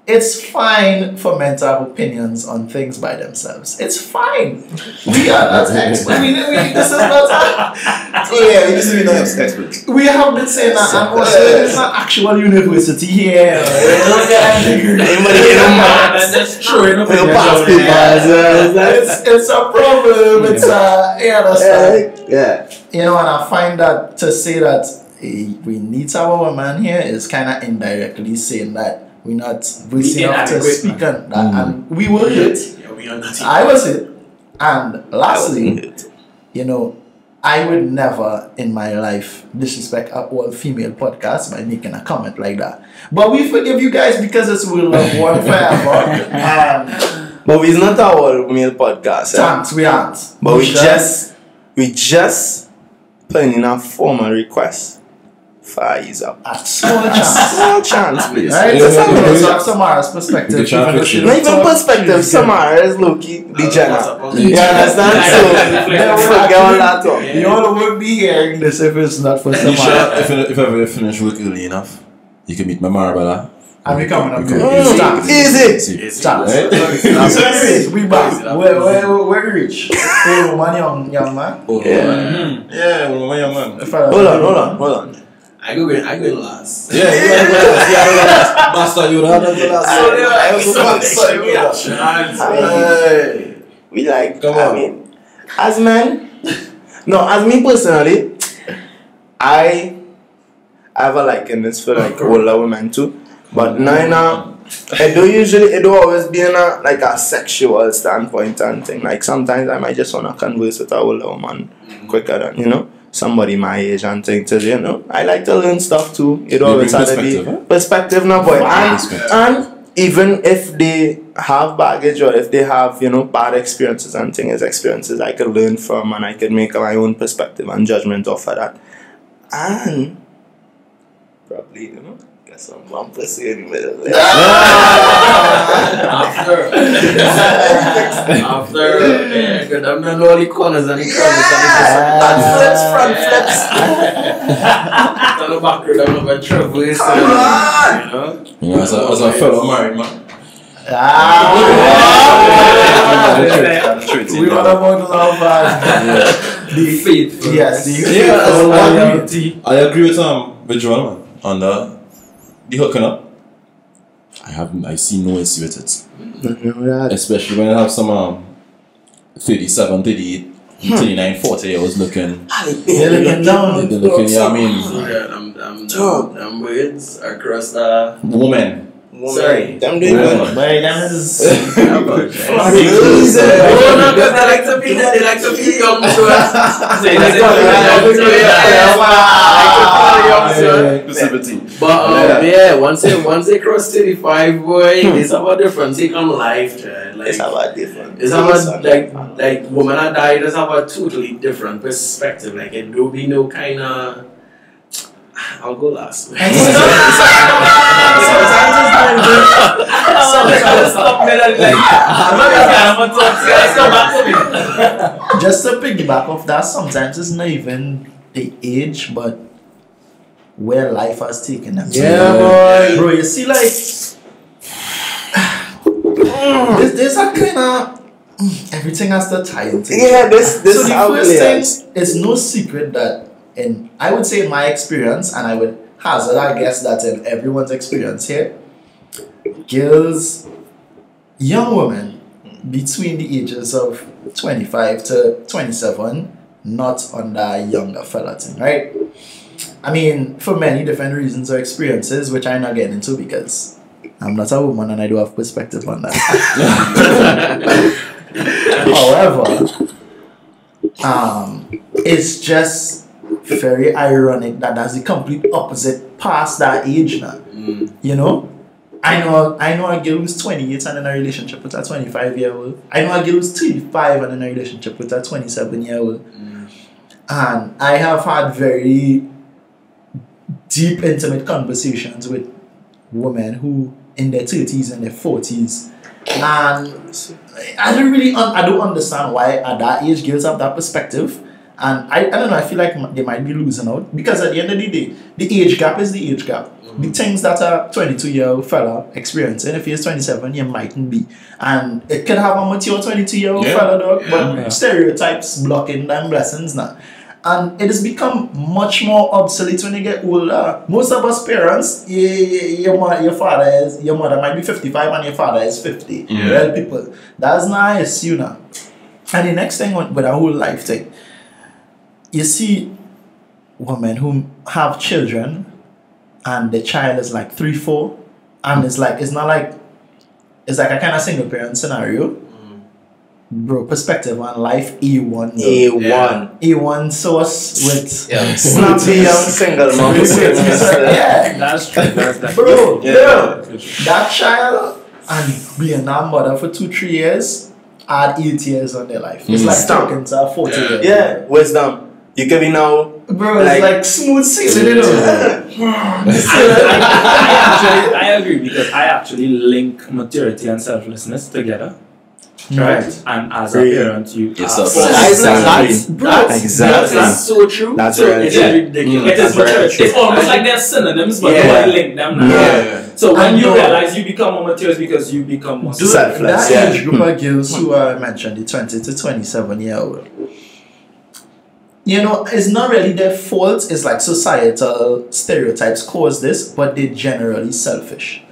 it's fine for men to have opinions on things by themselves. It's fine. We are not experts. I mean, we, this is not yeah, you just need to have experts. we have been saying that and also it's not actual university here. Anybody get on my That's true. enough. Little pass uh, it's, it's a problem. It's a you understand. Yeah. You know, and I find that to say that eh, we need to have a woman here is kind of indirectly saying that we're not voicing enough to inadequate, speak on that, and we will hit. Yeah, we are not I was it. And lastly, you know, I would never in my life disrespect a all female podcast by making a comment like that. But we forgive you guys because it's we love one forever. and But we's not our all male podcast. eh? thanks, we aren't. But we Sure. just we just putting in a formal request for eyes up. a small chance. Small chance, please. Right? Yeah, Just yeah, have yeah, a yeah. look Samara's perspective. You can try even though fix she it. Not even perspective, she's good. Samara is Loki, the That's Jenna. You understand? So, Yeah, forget all that talk. You all would be hearing this if it's not for Samara. Nisha, if, if ever you finish work early enough, you can meet my Marabella. And we coming up You to can- oh, it. you Stop. can- Easy. See. It's- Stop. Right? So anyways, we back. Where, where, where we reach? Oh, one young, young man. Oh, Yeah. Oh, oh. Yeah, well, my young man. Hold on, hold on, hold on. I go in, I go in last. Yeah, you had to go last. You had to go last. Master, you had to last. So they were I like, was so about to they say, yeah. chance. Hey. We like, Come I on. mean, as men, no, as me personally, I have a likeness for like older women too. But now, now, it do usually, it do always be in a like a sexual standpoint and thing. Like sometimes I might just wanna converse with a older woman mm-hmm. quicker than you know somebody my age and thing. To you know, I like to learn stuff too. It always has to be perspective, huh? perspective, no boy. And, and even if they have baggage or if they have you know bad experiences and things experiences I could learn from and I could make my own perspective and judgment off of that and probably you know get some bumpers in the middle there. After, after, yeah, because I'm not all the corners and the corners and Back flips, front flips. the on the background, I'm not traverse. Come on! You know? You know, as a, as a fellow married man. Ah, we want about love and the Faithful. Yes, the Yeah, faithful I- I- loyalty. I agree with um with Joel man on the the hooking up. I haven't. I see no issue with it. Especially when I have some um 37, 38, 39, 40 I was looking They're looking down. they're looking yeah I mean So, yeah, them, them, them, them words across the. Woman. Sorry. Them doing Yeah. good. But them is Oh, no, because they like to be, they like to be young, so. They like to be young, so, yeah. Like to be young, so. Exclusivity. But um, yeah. once they once they cross thirty five, boy, it's about different take on life, child. Like It's about different. it's about like like woman I died. It's about a totally different perspective. Like it do be no kind of. I'll go last. And sometimes it's not even Stop me like, I'm not gonna get on talk to you. Let's go back to me. just to piggyback off that, sometimes it's not even the age, but where life has taken them. Yeah, boy. Bro, you see, like, this, there's a kind of everything has to tie into it. Yeah, this this so the first thing, is. it's no secret that, in I would say my experience, and I would hazard, I guess that in everyone's experience here, girls, young women between the ages of 25 to 27, not on that younger fella thing, right? I mean, for many different reasons or experiences, which I'm not getting into because I'm not a woman and I do have perspective on that. However, um, it's just very ironic that that's the complete opposite past that age now. Mm. You know? I know I know a girl who's 28 and in a relationship with a 25 year old. I know a girl who's 35 and in a relationship with a 27 year old. And I have had very deep, intimate conversations with women who in their 30s and their 40s. And I don't really, un- I don't understand why at that age girls have that perspective. And I, I don't know, I feel like they might be losing out because at the end of the day, the age gap is the age gap. Mm-hmm. The things that a 22 year old fella experiencing, if he's 27, you mightn't be. And it can have a mature 22 year old Yeah. fella, dog, but Yeah. stereotypes blocking them blessings now. And it has become much more obsolete when you get older. Most of us parents, y- y- your, mother, your father is, your mother might be 55 and your father is 50. Yeah. Real people. That's nice, you know. And the next thing with with a whole life thing, you see women who have children and the child is like three, four, and it's like it's not like it's like a kind of single parent scenario. Bro, perspective on life A1. A though. one. A1 sauce with Yeah. Snappy young single mom. yeah. That's true. That's, that's Bro, Yeah. bro, that child and being that mother for two, three years add eight years on their life. It's Mm. like talking to a 40 year old. Yeah, wisdom. You can be now. Bro, it's Like- like, smooth sailing, you know. I, I agree because I actually link maturity and selflessness together. Right? And as a parent, you Yes, are sir. That's- That's- that's- bro, Exactly. That's so true. That's so right. It's Yeah. ridiculous. It is That's very maturity. true. It's almost like they're synonyms, but Yeah. nobody link them now. Yeah. So when I you know. realize you become more mature, it's because you become more Selfless, that yeah. Hmm. Mm. age group of girls who I mentioned, the 20 to 27 year old, you know, it's not really their fault. It's like societal stereotypes cause this, but they're generally selfish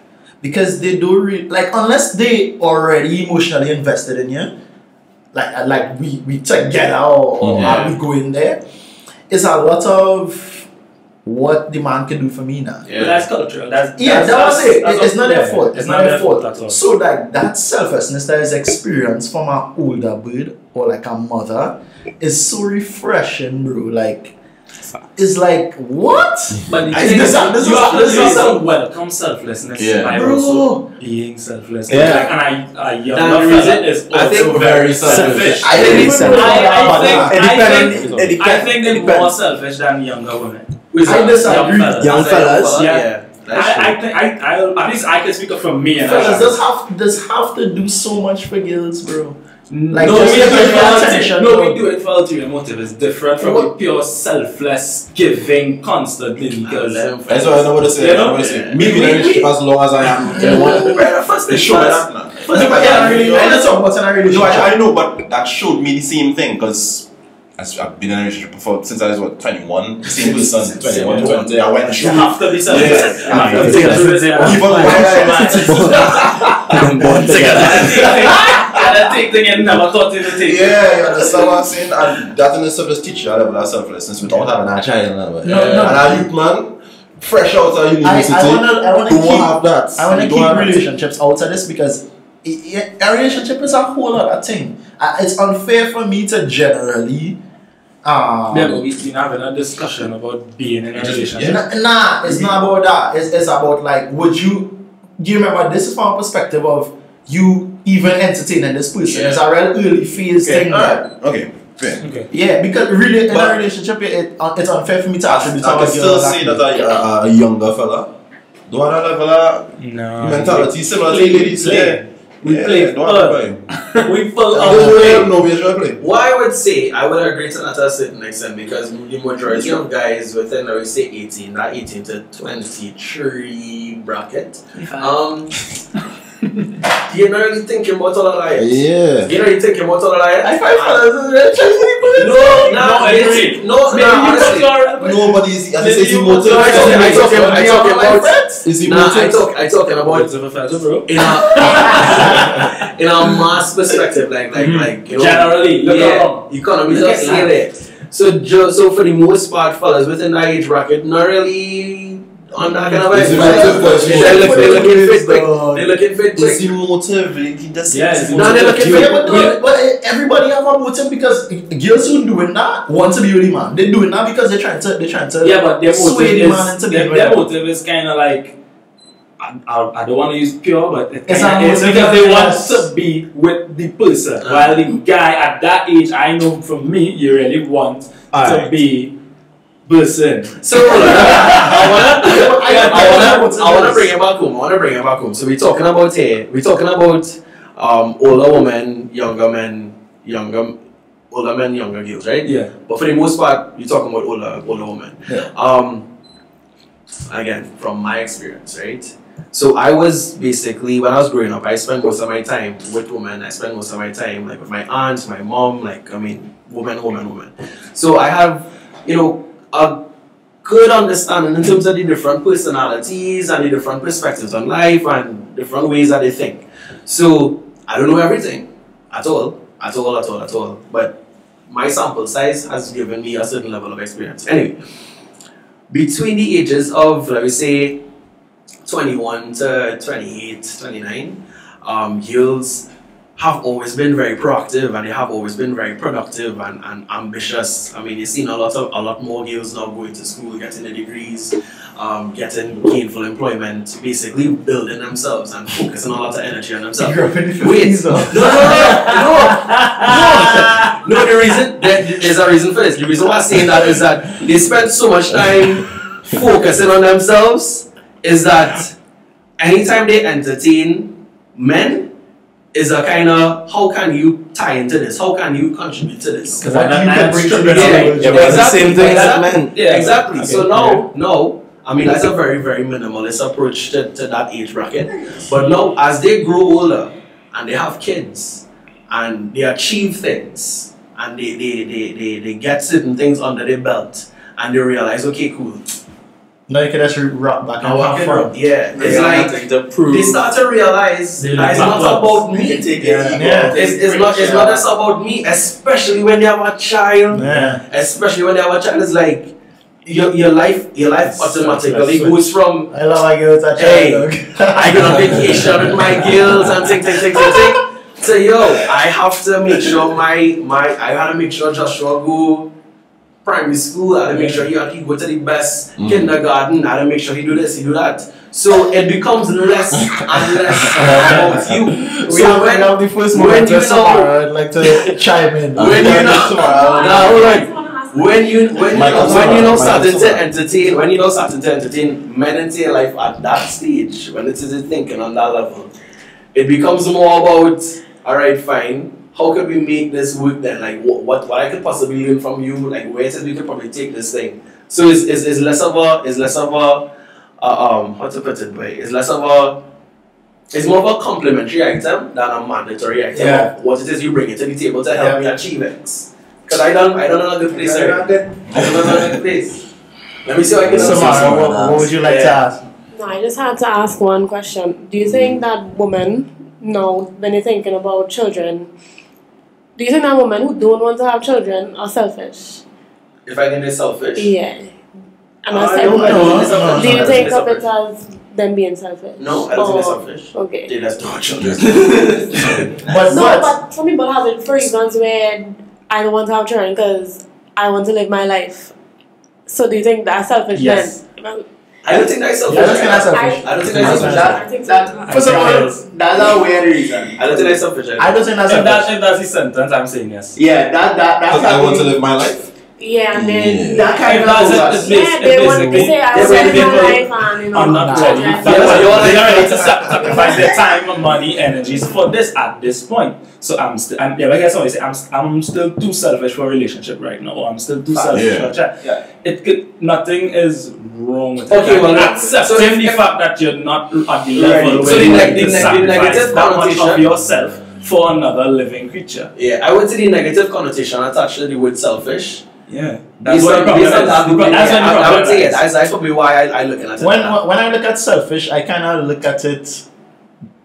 because they do re- like unless they already emotionally invested in you, like uh, like we we together or, or are we going there? It's a lot of what the man can do for me now. But that's cultural. That's Yeah, that's, that was that's- it. that's It- It's what- not their fault. It's not their fault. at all. So like that selflessness that is experienced from an older bird or like a mother is so refreshing, bro. Like it's like what? But the I- thing this- is, this you is- have to this is you some- welcome selflessness Yeah. by Bro. also being selfless. Yeah. Like, and I, a young Now, the fella reason- is I also think very selfish. selfish. I didn't even selfish. know I, I think, that. I think, I think It they're more selfish than younger women. I disagree. fellas. Young As young fellas, fella, yeah. that's I, I think I, I at least I can speak up for me and Fellas, I, does have does have to do so much for girls, bro. Like no, just we do it for you attention. no, we do it for ulterior motive. It's different from What? pure selfless giving constantly because That's what I know what to say. You know know? what to say. Me being in relationship as long as I am. Yeah, well, well, first thing show me first. that. now. No, but yeah, really, I just talk about in a. No, I, I know, but that showed me the same thing because I've been in a relationship before since I was what 21. Same person, 21, 20. I went you through. have to be selfless. Yeah. You have to be Yeah. selfless. Yeah. Even when Them born together. And I take thing you never thought you would take. Yeah, you understand what I'm saying? And that in itself just teach you a level of selflessness without having a child. No, No, no. And a youth man, fresh out of I, university, I wanna I wanna who keep won't have that. I want to You keep don't have that. relationships out of this because a relationship is a whole other thing. Uh, it's unfair for me to generally. Um, Yeah, but we've been having a discussion about being in a Just- relationship. N- Nah, it's not about that. It's, it's about like, would you? Do you remember? This is from a perspective of you even entertaining this person. Yeah. It's a real early phase Okay, thing. alright, okay, fair. Okay. Yeah, because really in But- a relationship, it, it, uh, it's unfair for me to I, attribute I to can a still girl say that- that a, a, a younger fella do I have a level of No. mentality similar to Play, ladies. play. Yeah. We yeah, play don't full. have play. we full I of just play. don't know where play. What I would say, I would agree to that to a certain extent because the majority of guys within, I would say, 18, that 18 to 23 bracket, um, you're not really thinking about all of that. Yeah. You're not really thinking about all of that. I find fellas is very chasing No, no, No, it's- no, Maybe no, you honestly. got your Nobody's, as I Maybe say, it's you emotive. No, I talk, I talk, I talk about. Is he Nah, I talk, I talking about Words of a feather, bro. in a in a mass perspective, like like Mhm. like you know, Generally, look yeah, around. you can't be Look just at that. it. So so for the most part, fellas within that age bracket, not really on that kind of It's vibe. emotive, but it's They look, they looking fit quick. dog. They looking fit Is quick. he emotive? He just Yeah, he's No, they looking Yeah, fit. but, no, but everybody have a motive because girls who doing that want to be with the man. They doing that because they're trying to they're trying to Yeah, but their motive sway the is man into their, being their motive is kind of like I, I, I don't want to use pure, but it It's kinda a is motive, because they want to be with the person. Uh. While the guy at that age, I know from me, you really want to Alright. be person. So I wanna, I- wanna, I wanna bring it back home. I wanna bring it back home. So we're talking about here. We're talking about um older women, younger men, younger older men, younger girls, right? Yeah. But for the most part, you're talking about older older women. Yeah. Um, again, from my experience, right? So I was basically when I was growing up, I spent most of my time with women. I spent most of my time like with my aunt, my mom, like I mean, woman, woman, woman. So I have, you know, a good understanding in terms of the different personalities and the different perspectives on life and different ways that they think. So I don't know everything at all, at all, at all, at all. But my sample size has given me a certain level of experience. Anyway, between the ages of, let me say, 21 to 28, 29, um, girls have always been very proactive and they have always been very productive and, and ambitious. I mean, you've seen a lot of a lot more girls now going to school, getting their degrees, um, getting gainful employment, basically building themselves and focusing a lot of energy on themselves. You're up in the Wait, 50s, no, no, no, no, no. No, the reason there, there's a reason for this. The reason why I'm saying that is that they spend so much time focusing on themselves. Is that anytime they entertain men, is a kind of how can you tie into this? How can you contribute to this? Because what you can bring to the that's Yeah, table. Yeah, but it's the exactly, same thing as exactly. Yeah, exactly. okay, So now, now, I mean, that's a very, very minimalist approach to, to that age bracket. But now, as they grow older and they have kids and they achieve things, and they, they, they, they, they get certain things under their belt and they realize, okay, cool. Now you can just rock back and Now what have can fun. Yeah, They like nothing to prove. they start to realize that it's not about me. can Yeah. it. Yeah. It's, it's not it's not just about me, especially when they have a child. Yeah. Especially when they have a child, it's like your, your life your life automatically Switch. goes from I love my girls at Hey, child. I go on vacation with my girls and ting ting ting ting ting. So yo, I have to make sure my my I gotta make sure Joshua go primary school. I gotta make sure he, he go to the best Mm. kindergarten. I gotta make sure he do this, he do that. So it becomes less and less about you. We So have, we when have the first when moment you know- Samara. I'd like to chime in. when you know now hold on. When you when you Michael know, when you know starting to entertain when you know starting to entertain men into your life at that stage when it is thinking on that level, it becomes more about all right, fine. How can we make this work then? Like what what, what I could possibly learn from you? Like where it is we could probably take this thing. So it's, it's, it's less of a it's less of a uh, um how to put it way it's less of a it's more of a complementary item than a mandatory item Yeah. of what it is you bring it to the table to help Yeah. me achieve it. Because I don't I don't know a good place You're already. not good. I don't know a good place. Let me see what I can do. Samara, what, what would you like to ask? No, I just had to ask one question. Do you think that woman now, when you're thinking about children, do you think that women who don't want to have children are selfish? If I think they're selfish. Yeah. And Uh, I said, no, don't no, think selfish. no, do you I don't think of selfish. it as them being selfish? No, I don't think Or- they're selfish. Okay. They just don't have children. But, No, but, but some people have it for reasons where I don't want to have children because I want to live my life. So do you think that's selfish Yes. then? Well, I don't think that's selfish. Yeah, I don't think that's selfish. I don't think I, that's selfish. I think so. That, First of all, that's a weird reason. I don't think that's selfish. I don't think that's If, that, selfish. if that's the sentence, I'm saying yes. Yeah, that that that's Because I want to live my life. Yeah, and then Yeah. that kind of that's it, bogus. yeah, they want to say I it's want when to live my people life and you know. are not Nah. ready. Yeah. They're Yeah, you're like- not ready to sac- sacrifice their time, money, energies for this at this point. So I'm still, I'm, yeah, like I always say, I'm, st- I'm still too selfish for a relationship right now. Or I'm still too selfish Yeah. for a child. Yeah. It could, nothing is wrong with Okay, it. well, accepting so if- the fact that you're not at the Right. level So where the you neg- need the the negative that much of yourself for another living creature. Yeah, I would say the negative connotation attached to the word selfish. Yeah, that's Based what the on, problem based on that, The pro- That's what I, I would say is. it. That's, that's probably why I, I look at it. when, like that. when I look at selfish, I kind of look at it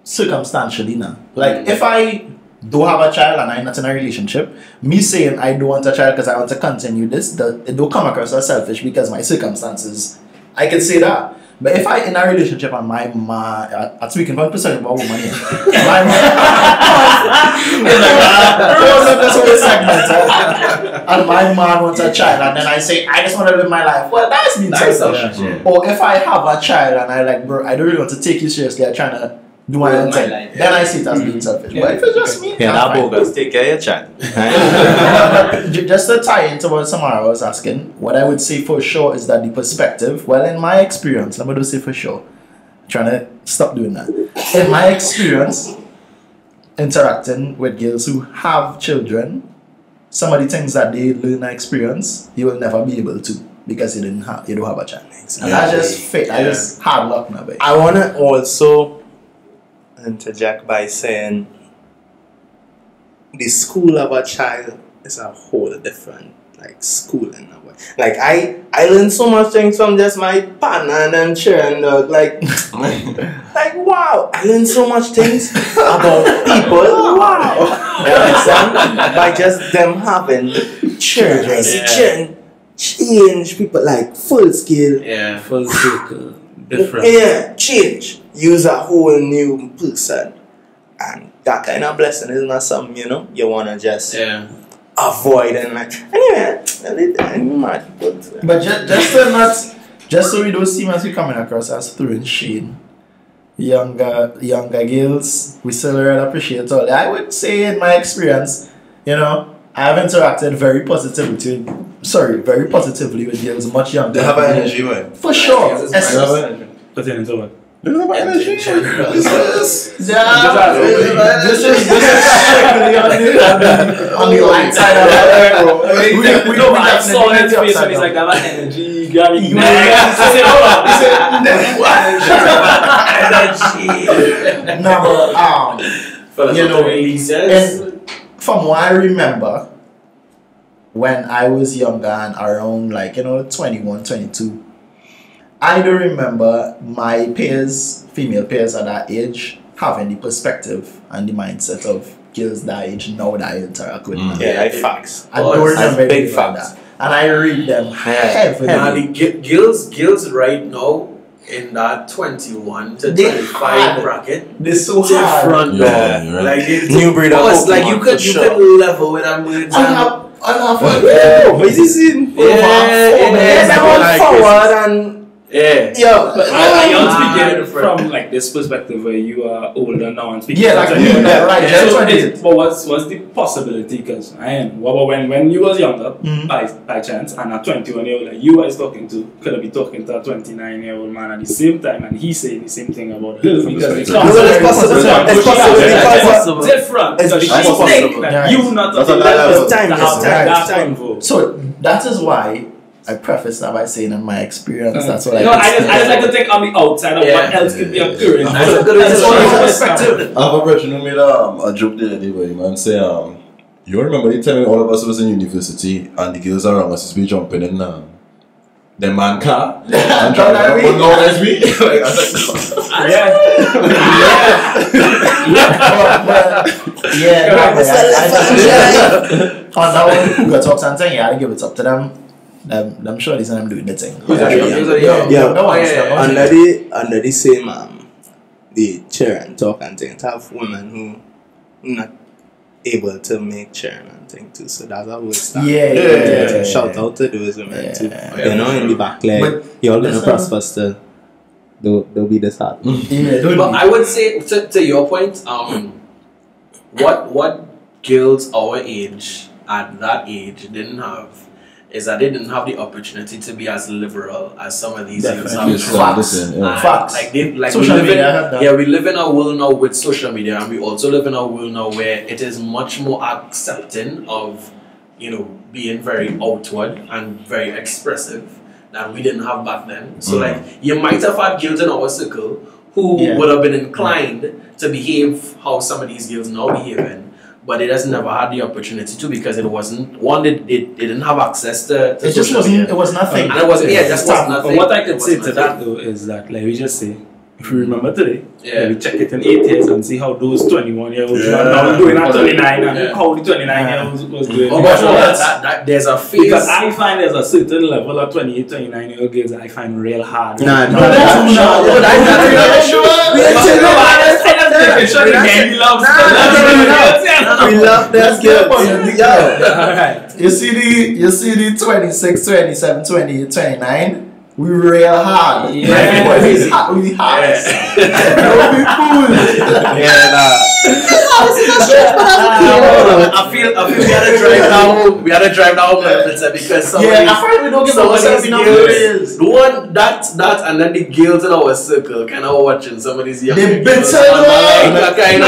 circumstantially now. Like, mm. if I do have a child and I'm not in a relationship, me saying I don't want a child because I want to continue this, the, it don't come across as selfish because my circumstances. I can say that. But if I in a relationship and my ma, I- uh, I'm speaking from perspective of a woman here. my Pause on this whole segment. And my man wants a child, and then I say I just want to live my life. Well, that's being That's selfish. selfish, yeah. Or if I have a child and I like, bro, I don't really want to take you seriously. I'm trying to do my own thing. life, Then I see it as being selfish. But if it's just me, Yeah, I'm that bogus. Take care of your child. Just to tie into what Samara was asking, what I would say for sure is that the perspective, well, in my experience, let me just say for sure, trying to stop doing that. In my experience, interacting with girls who have children, some of the things that they learn and experience, you will never be able to because you didn't have, you don't have a child. And that's just fate. I just hard luck now. I want to also interject by saying the school of a child is a whole different like schooling like I I learned so much things from just my partner and them children dog. like like wow I learned so much things about people wow you understand by just them having children I see Yeah. children change people like full scale yeah. Full circle, different. yeah, change. Use a whole new person. And that kind of blessing is not something, you know, you wanna just Yeah. avoid and like anyway, I'm mad, but But just, just to not, just so we don't seem as we coming across as throwing shade. Younger, younger girls, we still really appreciate all. I would say, in my experience, you know, I have interacted very positively with, sorry, very positively with girls much younger. They have an energy, right? For sure. Yes, it's Es- They have an energy. Pertaining to what? They have an energy. This is- Yeah, this is this is strictly on the, on the, light side of it, bro. We, we, we don't but I have saw his face upside when he's like, I have energy, got me. You- next. I said, hold on. No, but um, For You know, releases. And from what I remember, when I was younger and around like you know 21, 22, I don't remember my peers, female peers at that age, having the perspective and the mindset of girls that age now that I interact with. Mm. Yeah, I facts. I Oh, don't that's remember big anything like facts. that. And I read them heavily. Now the gi- girls, girls right now in that 21 to They 25 hard. bracket, They're so hard. different Yeah, dog. you're right. Like it's New breed of oh, like you could for you sure. could level with a birds I and have, I have Yeah, what is this in? Yeah, it Yeah, is. that one forward and yeah. But I, I also get it from like this perspective where you are older now and speaking. Yeah, like to you, anyone. yeah, right, Yeah. that's So what it it's, is. but what's what's the possibility? Because I am well, when when you was younger, Mhm. by by chance, and at twenty one year old, like you was talking to, could have been talking to a twenty nine year old man at the same time, and he saying the same thing about her because perspective. it comes No, but it's possible. It's It's possible different. because- It's different. It's Because she possible. think that Yeah. you not That's a a level. Time, to time, that time. So that is why I preface that by saying in my experience, that's what I No, I just, I just like to think on the outside of what else could be occurring. That's a good That's reason. your perspective. I have a version who made um, a joke the other day where the man say, um, you remember the time when all of us was in university and the girls around us used to be jumping in um, the man car and trying to Like put me. loud as me? like, I was like, Yeah. yeah, no, but I, I just, on that one, we got talk something, yeah, I give it up to them. Um, I'm sure these and them doing the thing. Who's that? Who's that? Yeah, Yeah. no Oh, one yeah, is yeah, not- under the under the same um the chair and talk and thing to have women who not able to make chair and thing too. So that's how we start. Yeah, yeah, Yeah, yeah, yeah. Shout out to those women Yeah. too. Yeah. You know, in the back like But you're gonna listen- prosper still. They'll, they'll be this hard. Yeah, But. I would say to, to your point, um, what what girls our age at that age didn't have is that they didn't have the opportunity to be as liberal as some of these youths have. Yes, now. listen, yeah. Facts. Like they like Social we live media in, yeah, we live in a world now with social media, and we also live in a world now where it is much more accepting of, you know, being very outward and very expressive than we didn't have back then. So Mm. like you might have had girls in our circle who Yeah. would have been inclined to behave how some of these girls now behaving. But it doesn't never had the opportunity to because it wasn't one. It, it, it didn't have access to, to It just wasn't. media. It was nothing. and it wasn't. Yeah, just was nothing. But what I It could say to nothing. that though is that, like we just say, if you remember today, Yeah. we check it in eight years and see how those 21 year olds Yeah. are now doing at 29 and Yeah. how the 29 year olds was doing. Oh, Because but no, that, that, that, there's a phase. because I find there's a certain level of 28, 29 year old girls that I find real hard. Nah, No, no, that's no, true. no, No, no, that's no, true. no, That's no, true. We But ain't saying no, no, I just said that's making sure the gang loves Nah, no, no, no, no. We love them That's good, girls. but- Yo. Alright. You see the you see the 26, 27, 28, 29? We real hard. Yeah. Like, we hard. We hard. Don't be fool. Yeah, nah. I feel, I feel we had to drive down. We had to drive down Memphis because some Yeah, I find we don't give some a of fuck these enough girls, girls. the one that that and then the girls in our circle kind of watching some of these young They girls. bitter, and man. like, kind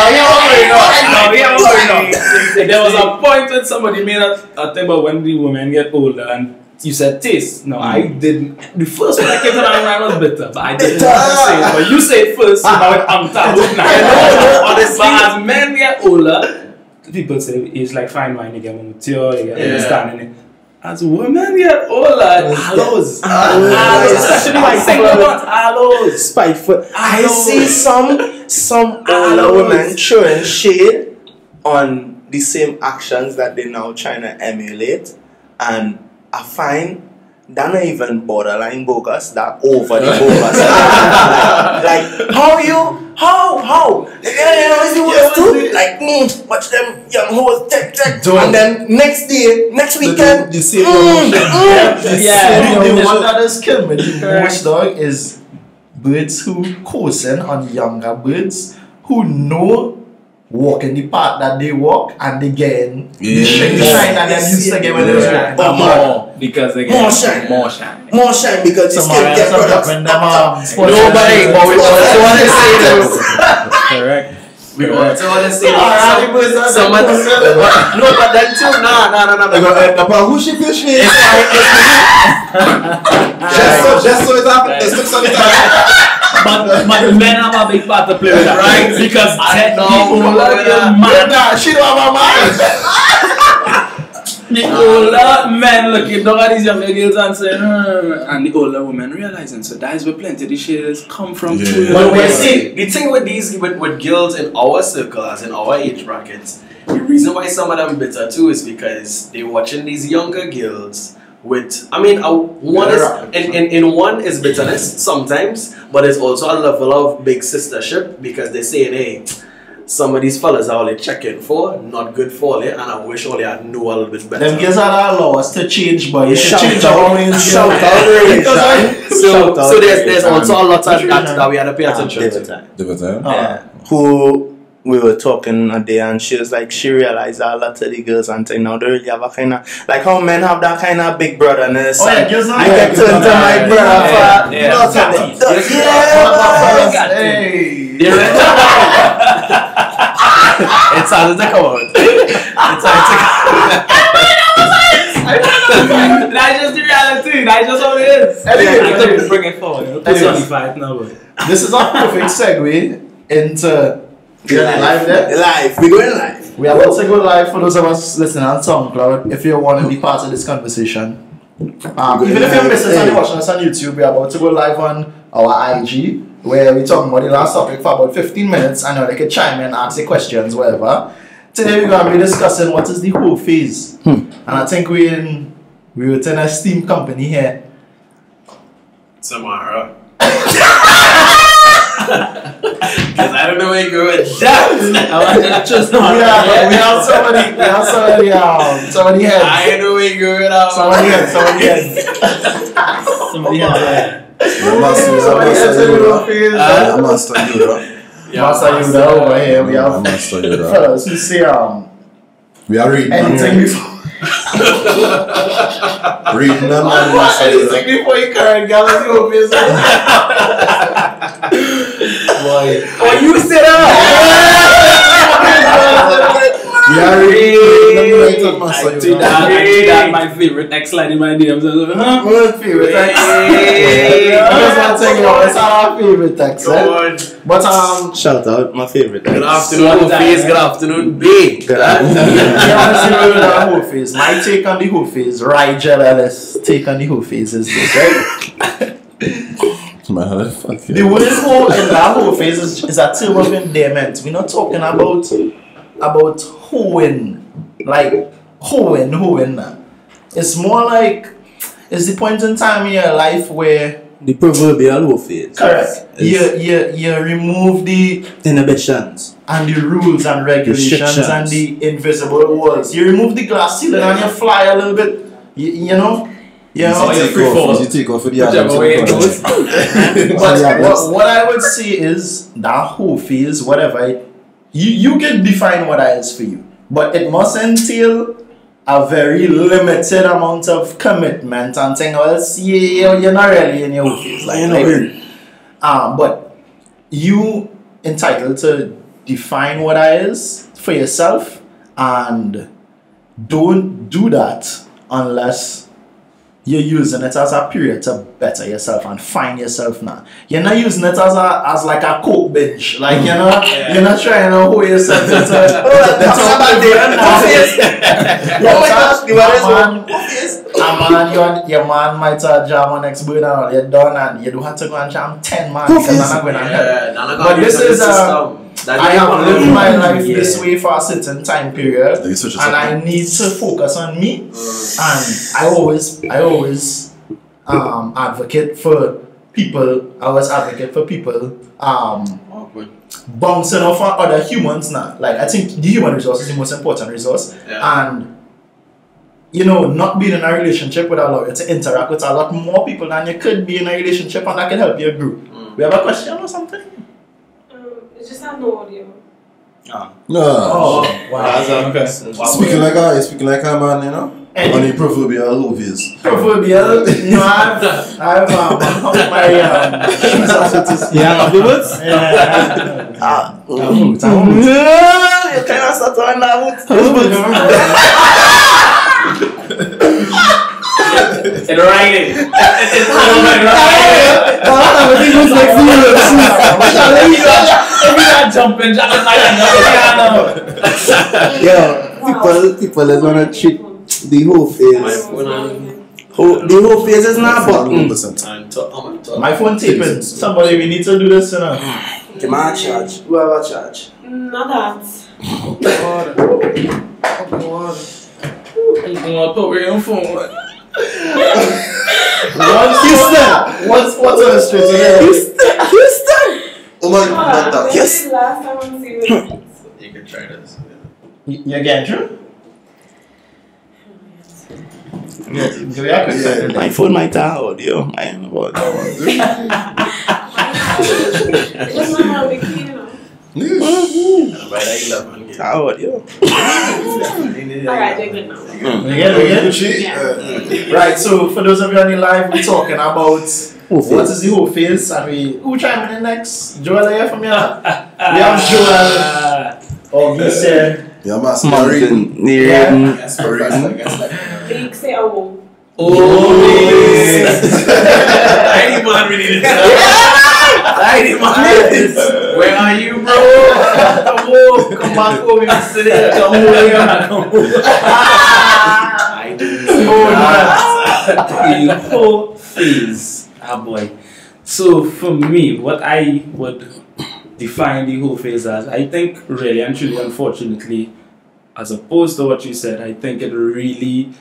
Now, we are going. There was a point when somebody made a, a thing about when the women get older and you said taste. No, I mm. didn't. The first one that came to my mind was bitter, but I didn't have to say it. But you say it first, so now I'm tired. honestly. But as men get older, people say it's like fine wine, you get more mature, you get Yeah. understanding it. As women get older, aloes. Aloes. Ah. Aloes. Especially my single ones, aloes. spiteful. I see some some I older women throwing shade on the same actions that they now trying to emulate, and I find that not even borderline bogus, that over the bogus. like how you how how yeah, you know, is it Yeah, worse too? what's it? Like mm, watch them young hoes tech tech, Don't. and then next day, next weekend, the same mm, emotion. mm, Yeah. The, the Yeah. one that has killed me the most dog is birds who cozen on younger birds who know walk in the path that they walk and they gain Yeah. the shine the shine that they used to get when they was Yeah. walking. More because they get More shine. More shine. more shine because you Some still get products. dropping them um, sports Nobody, but we also want to say this. Correct. We also want to say the this. birds are Some, some, the no, but then too, nah, nah, nah, nah. They go, eh, Papa, who she fish me? Just so, just so it happened. Just so it happened. But, but men have a big part to play with that. Right. Because I te- know, the older brother. your man, Nah, she don't have a mind. the older men looking down at these younger girls and saying, "Hmm," and the older women realizing, so that is where plenty of the shades come from Yeah. too. But we see the thing with these with, with girls in our circle as in our age brackets, the reason why some of them bitter too is because they watching these younger girls with I mean uh, one is in, in, in one is bitterness sometimes, but it's also a level of big sistership because they saying hey some of these fellas are only checking for, not good for you, and I wish only I knew a little bit better. Them girls are allow us to change, but you should Shout change out. our ways. Shout out relation. so, out so there's there's also a lot of that, that we had to pay attention to. time. Time. Oh. Yeah. Who we were talking a day and she was like she realized a lot of the girls and thing now they really have a kind of like how men have that kind of big brotherness. and it's Oh, yeah, like girls I have can turn to my brother yeah, for yeah. lots of Got it. it. Yeah, Got it. Hey. It's hard to come out. It's hard to That's just the reality. That's just how it is. Anyway, I couldn't bring it forward. It's Anyway. only five now, but This is a perfect segue into Live. live there. Live. We're going live. We are about to go live for those of us listening on SoundCloud. If you want to be part of this conversation, um, even if you're missing and you're watching us on YouTube, we are about to go live on our IG where we're talking about the last topic for about 15 minutes and they can chime in, ask the questions, whatever. Today we're going to be discussing what is the hoe phase. And I think we're in, we're within a steam company here. Samara. Because I don't know where you go with that. just we have, we have somebody, we have somebody, um, somebody heads. I don't know where you go with that. Somebody heads, somebody heads. somebody has that. Master, Somebody heads in the whole Master phase. Yoda. Master Yoda. Master Yoda over here. We have Master Yoda. fellas who say um We are reading. anything before Reading them and Master anything Yoda. before you current gal in the hoe phase. Boy. Oh, you said that! actually, that my favorite next slide in my like, huh? One favorite text. That's. It's our favorite text. Eh? But um Shout out my favorite. Good afternoon, face. Good afternoon, B. Good hoe phase. My take on the hoe phase, Rigel Ellis take on the hoe phase is this, right? Fuck The word whole in that hoe phase is, is a term of endearment. We're not talking about about hoeing, like who hoeing, hoeing. nah. It's more like it's the point in time in your life where The proverbial hoe phase. correct you you you remove the Inhibitions. and the rules and regulations Restrictions. and the invisible walls. You remove the glass ceiling and you fly a little bit. You, you know. You know. You're take free off, fall. easy take off for the Whichever way it economy. goes. But Yeah, what, what I would say is that hoe phase, whatever, it, you, you can define what that is for you. But it must entail a very limited amount of commitment and thing else. Yeah, you're not really in your phase. Like, You know, like, um, but you entitled to define what that is for yourself and don't do that unless you're using it as a period to better yourself and find yourself now. You're not using it as a as like a coke bench. Like you know, you're not trying to hold yourself into Oh my gosh, the one is a man, a man, your, your man might uh, jam on next bird and all, you're done and you don't have to go and jam 10 man. Because I'm not going to help. Yeah, But this to is, the system. That I they have lived my life Yeah. this way for a certain time period, Then you switch it and up. I need to focus on me. And I always, I always um, advocate for people. I always advocate for people um, bouncing off on other humans now. Like I think the human resource is the most important resource, Yeah. and you know, not being in a relationship would allow you to interact with a lot more people than you could be in a relationship, and that can help you grow. We have a question or something? It's just have no audio. Ah. No. Oh, wow. Okay. Speaking like a, speaking like a man, you know? Any- On the proverbial movies. Proverbial. No, I've, I've um, hung my um, shoes up to this. Yeah, afterwards? Yeah. Ah. I'm hooked, I'm hooked. You kind of start on that. It's writing. It's Every guy jumping, jumping like Yo, people, people is gonna treat The whole My phase. phone and, the whole phase is not button. 100%. and top, how much top? My phone taping. Somebody, we need to do this, you know. Come on, charge. Whoever charge. Not that. You gonna put your phone? Once, Houston! once, once on the street, yeah. Houston! Houston! Oh my not that. Yes. Last time I'm seeing. Hmm. You can try this. You you getting through? Yeah, do you have to say? My phone might have audio. I don't know about that one. It's not how we clean it up. By that 11. It's audio. Alright, they're good now. We mm. get it, we get? Right, so for those of you on the live, we're talking about what is the hoe phase, and we who chiming in next? Joel here from here. We have Joel or me uh, say Yeah, master. Marie. Mountain. Yeah. Near. Yes, perfect. I guess like. Big say a whoa. I need man really need I need man Where are you, bro? come home, come back home, you sit there, come home, yeah, come home. I need the hoe phase. Ah boy. So for me, what I would define the hoe phase as, I think really and truly, unfortunately, as opposed to what you said, I think it really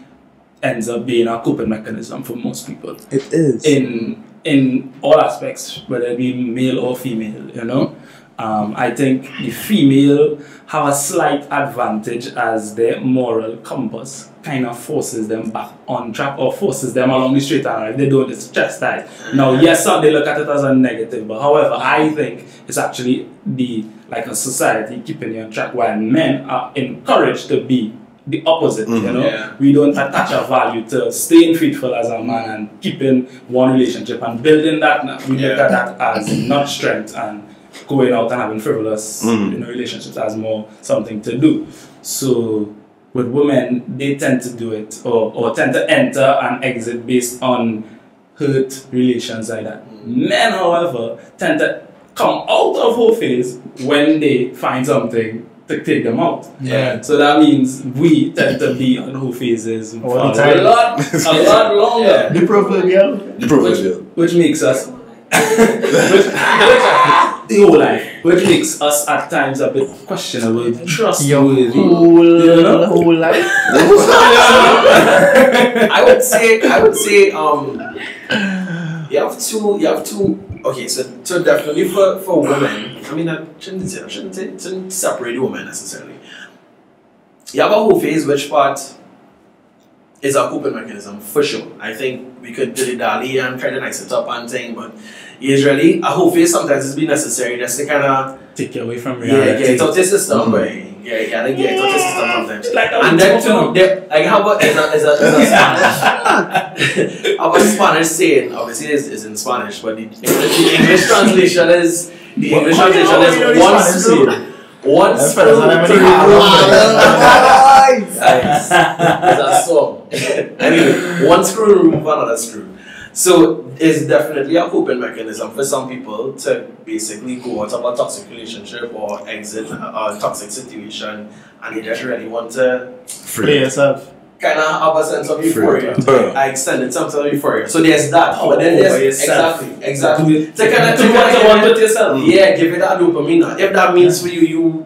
ends up being a coping mechanism for most people It is. in in all aspects, whether it be male or female, you know. Um, I think the female have a slight advantage as their moral compass kind of forces them back on track or forces them along the straight and. They don't it's chastise. Now, yes, some they look at it as a negative, but however, I think it's actually the like a society keeping you on track while men are encouraged to be the opposite, you know. Yeah. We don't attach a value to staying faithful as a man and keeping one relationship and building that. now. We look at that as not strength and going out and having frivolous Mhm. you know, relationships as more something to do. So with women, they tend to do it or, or tend to enter and exit based on hurt relations like that. Men, however, tend to come out of hoe phase when they find something to take them out. Yeah. So that means we tend to be on hoe phases for a lot, a lot longer, The proverbial. The proverbial. which makes us which, which, the whole life, which makes us at times a bit questionable, trustworthy. whole, You know? whole life. I would say I would say um you have two you have two okay so so definitely for, for women I mean I shouldn't say I shouldn't say shouldn't separate women necessarily. You have a hoe phase which part is a coping mechanism for sure. I think we could dilly dally and try to nice it up and thing, but usually a hoe phase sometimes is be necessary just to kinda Take you away from yeah, reality. get it out the system, Mhm. but yeah, you gotta get it out the system sometimes. Like And then talk too, about. like how about is a is a, is a Spanish? how about Spanish saying? Obviously, is is in Spanish, but the English, the English translation is the English How do you translation is the one Spanish, spoon, one That's spoon better than to every remove. Nice. It's a song. anyway, one screw remove another screw. So it's definitely a coping mechanism for some people to basically go out of a toxic relationship or exit a, a toxic situation and they just really want to free yourself. Kind of have a sense of euphoria. Bro. I extended some sort of euphoria. So there's that. Oh, but then there's exactly, exactly. Do it- To kind of do what you want with yourself. Yeah, give it that dopamine. If that means for you, you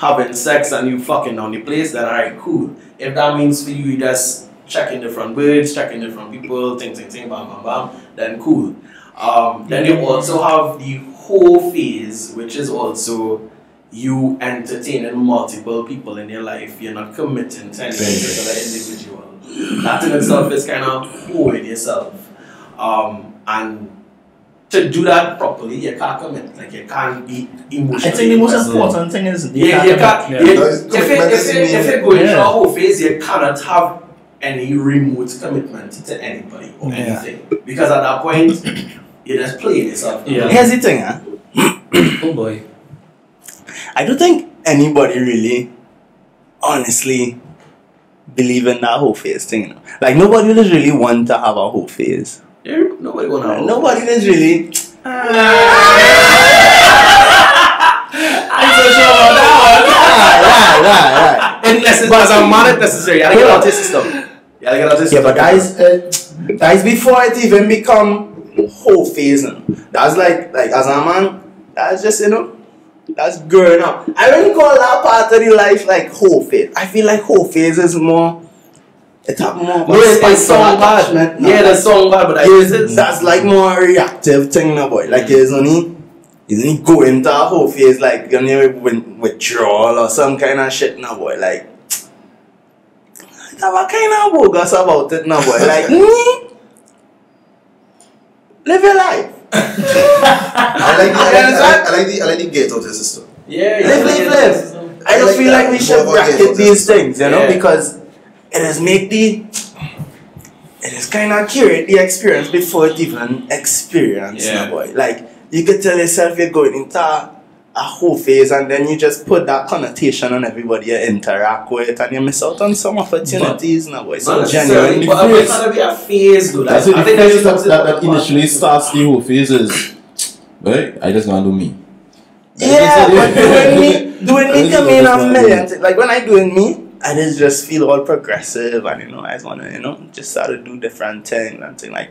having sex and you fucking down the place, then alright, cool. If that means for you, you just checking different words, checking different people, ting ting ting, bam bam bam, then cool. Um, then you also have the hoe phase, which is also you entertaining multiple people in your life. You're not committing to any particular individual. That in itself is kind of holding yourself. Um, and to do that properly, you can't commit. Like you can't be emotionally. I think the most present. important thing is Yeah, you can't. Yeah. you- That is if, it, if, it, if you're going through Yeah. a hoe phase, you cannot have any remote commitment to anybody or Yeah. anything because at that point you're just playing yourself. Yeah. Here's the thing, huh? Oh boy. I don't think anybody really, honestly, believe in that hoe phase thing. You know? Like nobody just really want to have a hoe phase. Yeah, nobody wanna. Uh, nobody just really. I'm so sure about that right, right, right, right. it's necessary. As a man, it's necessary. You gotta get out your system. You gotta get out your Yeah, but guys, uh, guys, before it even become hoe phase, you know, that's like, like as a man, that's just you know, that's growing up. I wouldn't call that part of the life like hoe phase. I feel like hoe phase is more. It have more. No, it's, it's song bad. attachment, no. Yeah, the song bad, but I it's that's like more reactive thing now, boy. Like it's only you only go into a hoe phase like you know withdrawal or some kind of shit now, boy. Like have a kind of bogus about it now, boy. Like mm, live your life. I like the, I like, the, I like, the, I like the get out your system. Yeah, yeah. Live, live, live. I just like feel like we should More bracket these things, you know, Yeah. because it is make the it is kind of curate the experience before it even experience, Yeah. yeah. boy. Like you could tell yourself you're going into a, a hoe phase, and then you just put that connotation on everybody you interact with, and you miss out on some opportunities, now, boy. So Not genuinely, but I it's gotta be a phase, good. That's it. I The think phase that's that, that, that initially starts the hoe phase is, right? I just gonna do me. yeah, but doing me, doing me This can is mean a it's million. Like when I doing me, I just just feel all progressive, and you know, I just wanna, you know, just start to do different things and things like,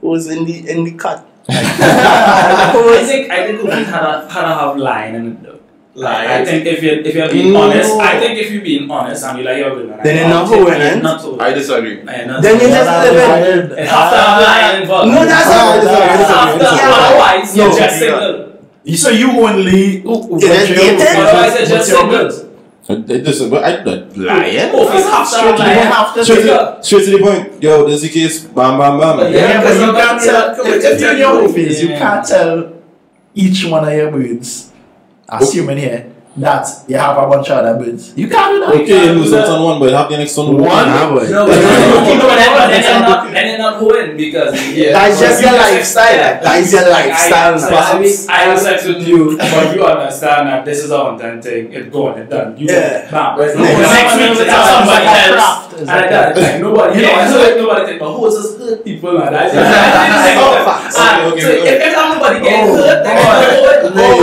who's in the in the cut? I think I think we kind of kind of have line in it though. Like, I think if you if you're being No. honest, I think if you're being honest and you like you're good, Then you're not who, innit? Not who. I disagree. I not Then you who. just live it. It has to have line involved. No, that's Ah, not. that's It has to, that's otherwise you're just single. So you only Yeah, yeah, Otherwise you're just single. So, This is, but I don't lying. Oh, it's have to have You line. Straight to, straight to the point. Yo, this is the case. Bam, bam, bam. But Yeah, but because you I'm can't tell. If, you're in your tell me. office, you can't tell each one of your birds, assuming here, that you have a bunch of other birds. You can't do that. Okay, you lose out on one, but have the next one. One. Nah, boy. No, but then then you're not then you're not going because That's just your lifestyle. That's your lifestyle. So now. I, mean, I have sex with you, but you understand that this is a one thing. It's gone, it's done. You Yeah. Bam. Whereas No, next next week it's it's like somebody a else. Craft, it's And like that, a- like nobody. You know, Yeah, it's so like- like nobody think, but who is this hurt people and that? Oh, facts. And Okay, so okay. if, if nobody get Oh, hurt, then oh,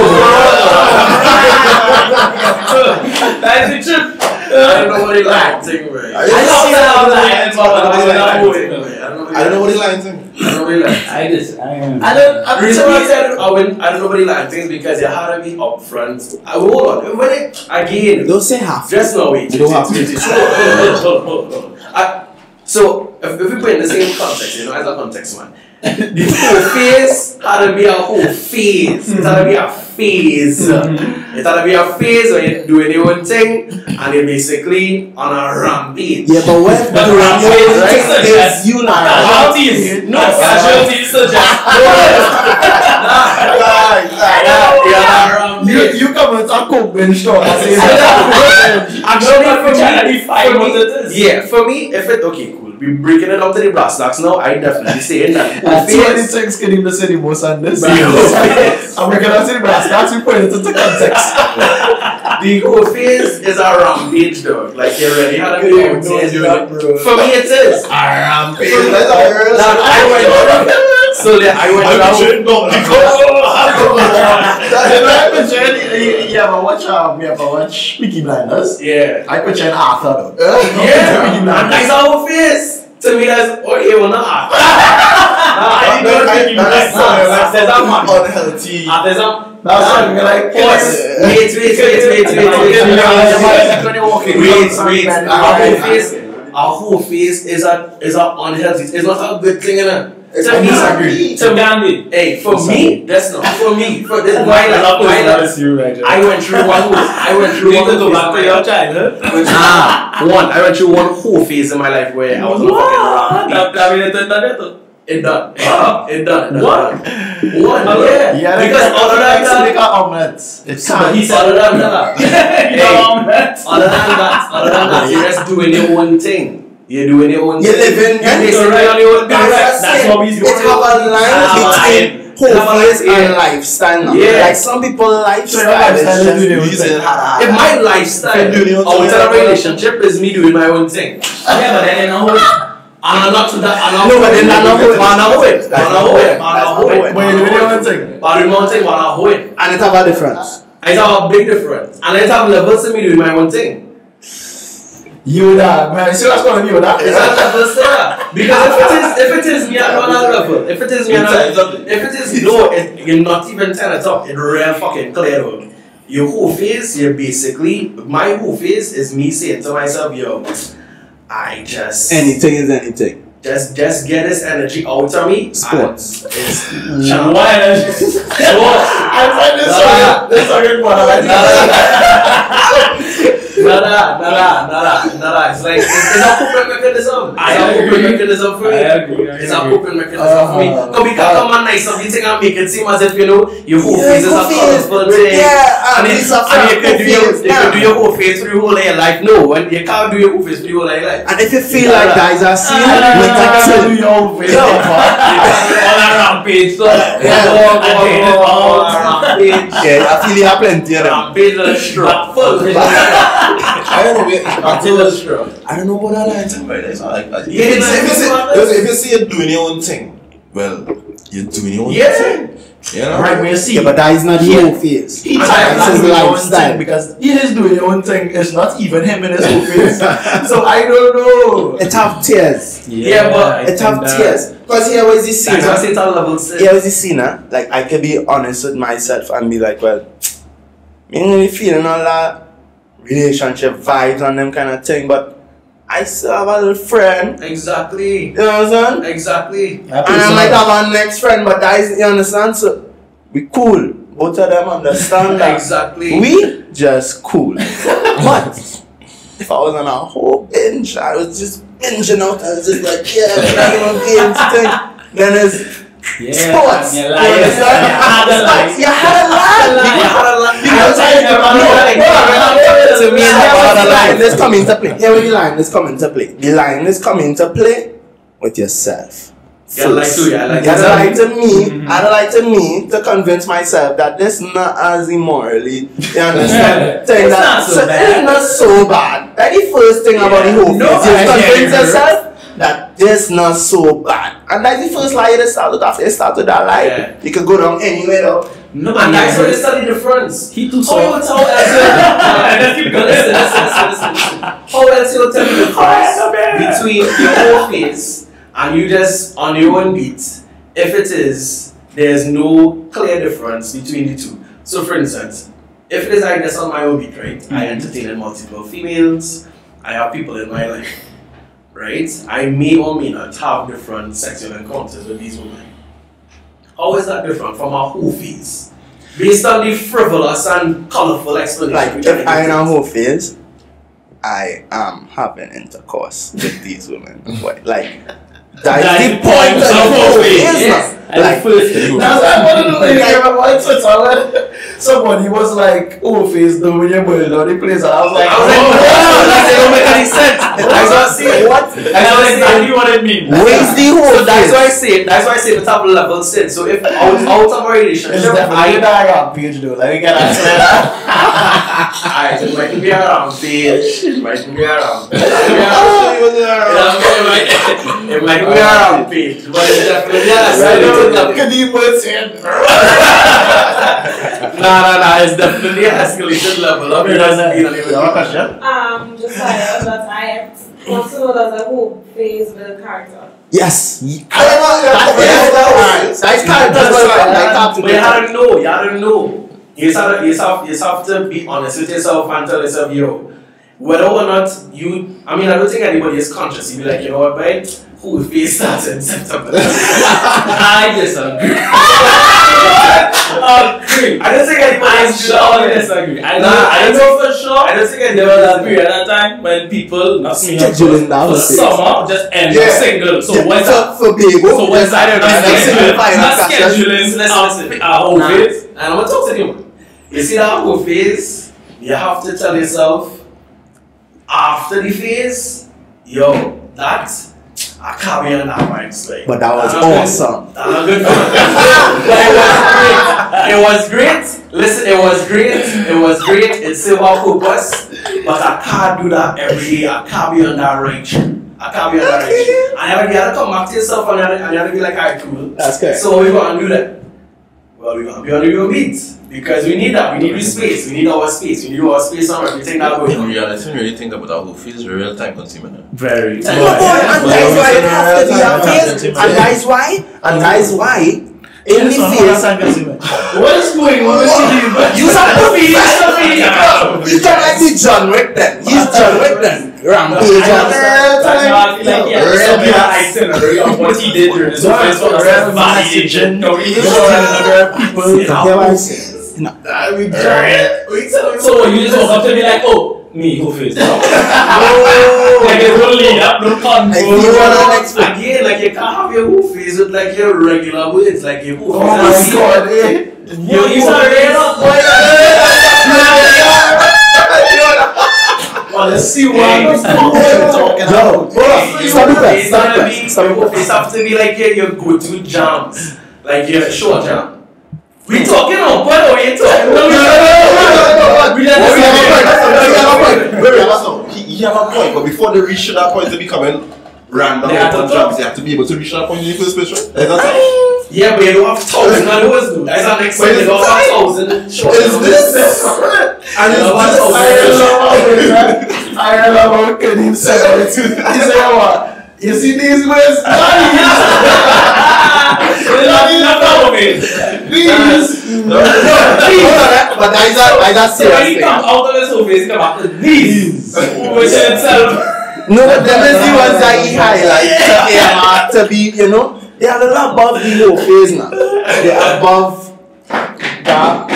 That's the truth. I don't know what he liked, thing, right? I I love that I'm lying, but I'm not I moving. I don't know what he's lying to. I don't know what he liked. I just, I am. I don't. The reason why I said I wouldn't, I don't know what he liked things because you had to be upfront. I hold on. When it again, Don't say half. just no wait. You don't have to. I- So if, if we put in the same context, you know, as a context man, the hoe phase had to be a hoe phase. It had to be a phase. It had to be a phase where you're doing your own thing and you're basically on a rampage. Yeah, but when But doing rampage your is thing suggest- is you not. Casualties. No, casualties suggest. You, you come with a coke bench store and say, Actually, No, but for we try to me, define for what me- Yeah, for me, if it okay, cool. We're breaking it up to the brass tacks now. I definitely saying that. And whole so many phase- things can even say the most on this. Yes. I'm going to say the brass tacks, we put it into context. The hoe phase is a rampage, dog. Like you already had a Yeah, good no, doing yeah, it. For me, it is. That's a real- Now, I went So then I went around. I picture, you, you ever watch, um, you ever watch Peaky Blinders? Yeah. I picture an Arthur though. Yeah. Peaky And Blinders. that's our face. To me, that's oh yeah, well not. I didn't know Peaky Blinders. Nah, there's a man. unhealthy. Ah, there's a That's what I'm like, Pause. Wait, wait, wait, wait, wait, wait, wait. Wait, wait. Our hoe phase, our hoe phase is a is a unhealthy. It's not a good thing, innit? It's To me, disagree. to Gandhi. Hey, for me, that's not for me. For this, why I not? love Why not? this, you right I went through one. whole- I went through one. to go back to your life. childhood. Nah, one. I went through one hoe phase in my life where I was on a fucking That- rampage. that mean it- that- that- It done. It done. It What? done. Yeah. Yeah, Because other than that, make omelets. It's But he can't. said other than that, You hey, know that. other than that, other than that, you're just doing your own thing. You're doing your own You're thing. living- You're basically on your own That's thing. That's what he's It have a line between whole and lifestyle. now. Yeah. Like some people lifestyle lifestyle is is just doing your own using If my lifestyle Doing your own outside thing. of a relationship is me doing my own thing. Yeah, but then you know And I'm not to that. And I'm No, but then that's not how it- Man, I hold it. Man, I hold it. Man, I That's hold not it. how it- Wait, you doing one thing? But the mountain, man, I hold it. And it have a difference. I have a big difference. And I have levels to me doing my own thing. Yoda. Man, see what's calling Yoda? It's not levels there. Because if it is, if it is me at one level, if it is me at one if it is no, it, you're not even ten at top. It real fucking clear though. Your hoe phase, you're basically my hoe phase is me saying to myself, yo, I just Anything is anything. just just get this energy out of me. Sports. and It's Why? sports. I find this Nah. song, this song is one of my Nada, nada, nada, nada. It's like it's, it's a coping mechanism. It's I a agree. coping mechanism for me. I agree, I It's a coping mechanism for me. Uh, Because we can come on nice of you think and make it seem as if you know your whole Yeah, face is a hoe phase. colorful thing. Yeah, and, and it's a and you can do your you can do your hoe phase for your whole of your life. No, when you can't do your hoe phase for your whole your life. And if you feel like guys are seeing Ah. it, You make think it I chill. do your own face? Yo. On a rampage, so. Yeah, go on, go on, Okay, go on, go on, it's rampage. Yeah, I feel you have plenty of them. Rampage and a stroke. Full. I don't know. we- Back to Rampage and a the stroke. I don't know what that line thing, right? It's not like, like Yeah, if, it's if, you see, like- if, if you see you're doing your own thing, well, you're doing your own Yeah. thing. You know? Right, where you see, Yeah, but that is not He- your face. he I- tries his own lifestyle. thing because he is doing his own thing. It's not even him in his own face. so I don't know. It have tears. Yeah, but I It have that- tears. Because here was the scene. That's why I say it's a level six. Here was the scene. huh? Like I could be honest with myself and be like, well, me ain't really feeling all that relationship vibes and them kind of thing, but I still have a little friend. Exactly. You know what I'm saying? Exactly. I And I might have a next friend, but that is, you understand? So we cool. Both of them understand that. Exactly. We just cool. but if I was on a whole binge, I was just binging out. I was just like, yeah, we're gonna games thing. Then it's Yeah, sports. you You lie. understand? You had a lie. You had a lie. You had a lot- Because I you had a lot- to me, Yeah, now yeah, the yeah. line is coming to play. Here where the line is coming to play. The line is coming to play with yourself. Yeah, like to you, I like You to lie to me. Mhm. I lie to me to convince myself that this not as immorally. You understand? Saying It's that not so bad. It's not so bad. That the first thing about the whole No, face. You convince get yourself that this not so bad. And that's the first lie you start with after you start with that lie. Yeah. You could go down anywhere though. No, And that's where they he study the difference. he too How you soft. tell else listen, listen, listen, listen. How else you tell the difference between your hoe phase and you just on your own beat if it is there's no clear difference between the two. So for instance, if it is like this on my own beat, right? I mm-hmm. entertain multiple females, I have people in my life. Right? I may or may not have different sexual encounters with these women. How is that different from our hoe phase? Based on the frivolous and colorful explanation. Like I if I in a give. I am having intercourse with these women. What, like that's That's the the point point of of the whole hoe phase. face, yes. Like That's what I want to know. Like, I remember on Twitter when somebody was like, "Oh, face doing your bird on the place," and I was like, I was like, "Oh, no, that don't make any sense. That's what I say. what? That's what I say. exactly what it means. Where's the whole So that's why I face? say that's why I say the top level sin. So if out, out of our relationship, It's definitely I that around page though. Let me get that clear. Alright, it might be around bitch. It might be around. It might it might be around bitch, but it's definitely yeah, escalated level. Kadima said, Nah, nah, nah, it's definitely an escalated level. of Okay, just that's a it. little- Your question? Um, just like that I want to know does a who plays the character. Yes. I don't know. That's That's characters, but like Captain But you had to know, you had to know. You have to, you have, you have to be honest with yourself and tell yourself, yo, whether or not you, I mean, I don't think anybody is conscious. You'd be like, you know what, babe, who face starts in September? I disagree. Agree. I don't think anybody I sure. disagree. I know, Nah, I I know for sure. I don't think There was a period at time when people, not me, of down for summer just end Yeah. up single. So Yeah, what's that? for Bigo, So what's just- that? Not that's scheduling. Not that scheduling. Uh, uh, whole Nah. And I'm gonna talk to you. You see that hoe phase? You have to tell yourself after the phase, yo, that I can't be on that vibes like. But that was good. awesome. I'm good. but it was great. It was great. Listen, it was great. It was great. It's still our purpose. But I can't do that every day. I can't be on that range. I can't be on that range. And you you have to come back to yourself and you have to, and you have to be like, alright, cool. That's correct. So we gonna do that. Well, we gonna be on the real beat Because we need that. We need space. We need our space. We need our space on everything that goes In on. reality, when you really think about that whole field, it's real time consuming. now. Very. No, No, boy, and Well, that's why it has to be a- a. And that's why, and that's why, in the phase, What is going on with you? you have to be, you talk like the John Wick then. He's John Wick then. Rampage. That's how I feel like, yeah, Real some people gas. are itinerary of what he did during his first one. Real Validation. messaging. No, he He's is telling other people. Yeah, what I say. So you just walk up to me like, oh, me, who face? Like there's no lead up, no convo. If you wanna next. Again, like you can't have your who face with like your regular words, like your who face. Oh my god, eh? Yo, you are real up, boy. Well, let's see what I'm talking Yo, about. hold on. Stop it. It's Stop gonna it. Stop your it face there. have to be like your, your go-to jams, like your short jam. We talking on what are we talking? No, no, no, We Wait, just wait, wait, wait, wait, that's not- He, he have a point, but before they reach that point, they becoming random They have to jobs. They have to be able to reach that point in the first place, right? Is? Yeah, but you don't have thousand followers though. That's not next But. You don't have thousand Is this? And is you this- I love how Kadim said it. He said what? You see these words? These. Hold on, eh, but that's a, that's a So when serious he thing. come out of his office, he come back to these. Which in itself. No, but them is the ones that he highlight to aim at to be, you know, they are a little above the hoe phase now. They are above that.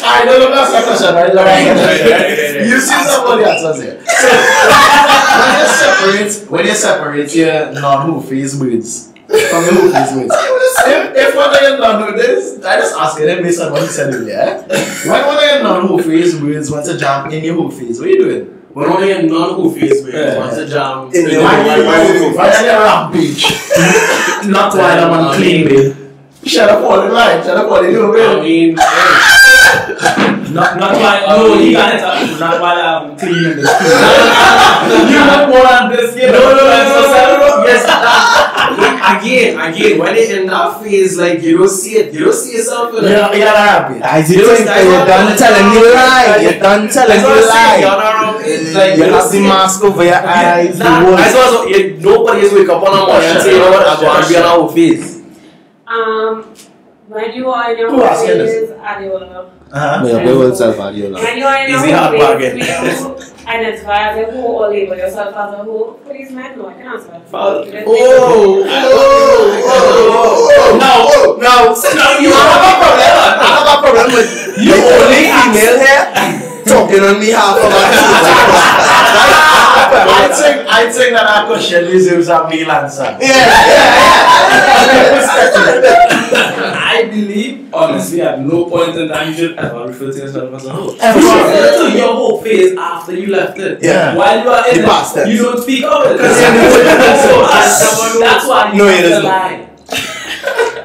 I don't know that's a question, right? right, right. You see somebody else was here. So when you separate when you separate your non-hoe phase words from the hoe phase words. If, if one of your non this, I just ask it based on what you said earlier. When one of your non-hoe phase words wants to jump in your hoe phase, what are you doing? When one of your non-hoe phase with Yeah. wants to jam. In the you you- why are you rampage? Not while I'm on clean babe. Shut up all the line, shut up all the little I bit. mean, Not not while uh, no, he can't uh, not while I'm cleaning the school. you have more than this. You No, know, no, no, no, no, no. Yes, that, again, again, when it in that phase, like you don't see it, you don't see yourself in it. You're, you're rampage. As you think that you're done telling the lie, you're done telling That's what the I'm. You're lie. not wrong. It's like You don't have the see it. mask over your eyes, the Nah, whole that's what you, nobody is wake up on a morning and say, you know what, I'm going to be on our face. Um, when you are in your Who asking phase, Adiola. Uh-huh. Yeah, they will self-value. When you are in your Easy hard phase, bargain. identify as a hoe or label yourself as a hoe? Please, man, no, I can answer. Oh, You just oh, oh, oh, No, no, No, you you have a have problem. I have a problem with you only female here talking on behalf of I think I think that our question deserves a meal answer. Yeah, yeah, yeah. I believe, honestly, at no point in time you should ever refer to yourself as a hoe. Ever. You refer to your hoe phase after you left it. Yeah. While you are in The past it, tense. you don't speak of it. Yeah. so that's, that's why you No, have it to isn't.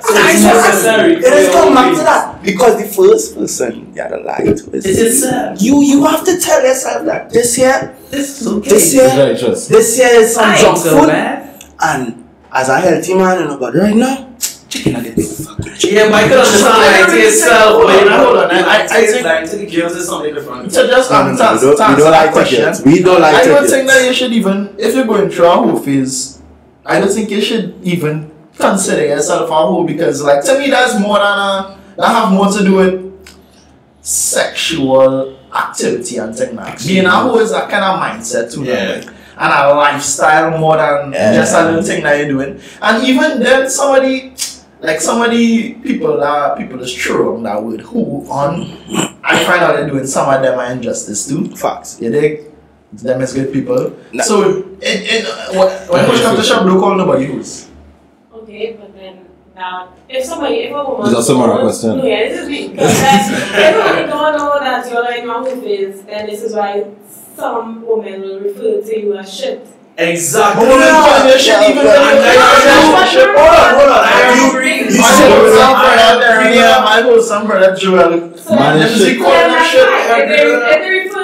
Lie. So it's necessary. It is come back to that because the first person you gotta lie to is It's yourself. you. You have to tell yourself that this here, This is okay. this here, Very trust. this here is some I junk ain't so food, bad. and as a healthy man, you know, but right now, chicken nuggets. Yeah, but I can understand lying to yourself. Hold but you on, know, hold on, I- I- lying to I your- think- lying to the girls is something different. So just No, no, um, no, we answer don't- to we don't that like to question, we don't like I don't think that you should even, if you're going through a hoe phase, I don't think you should even consider yourself a hoe because, like, to me, that's more than a, that have more to do with sexual activity and things like that. Being a hoe is a kind of mindset too, Yeah. like, and a lifestyle more than Yeah. just a little thing that you're doing. And even then, somebody, like somebody, people that people is true on that word who on, I find out they're doing some of them are injustice too. Facts. You dig? Them is good people. Nah. So, it, it, when when push comes to shove, don't call nobody who's. Okay, but then now, if somebody, if a woman. Is that similar don't- question? No, yeah, this is me. Because then, if you don't know that you're like my hoof is, then this is why some women will refer to you as shit. Exactly. Women calling your shit even when And you're I- relationship. Hold on, hold on. I You- agree. You I should agree. some brother I there, agree. yeah, my wholesome brother Joel. So, Man, Them shit. see calling Yeah, your that's shit. If they, if they refer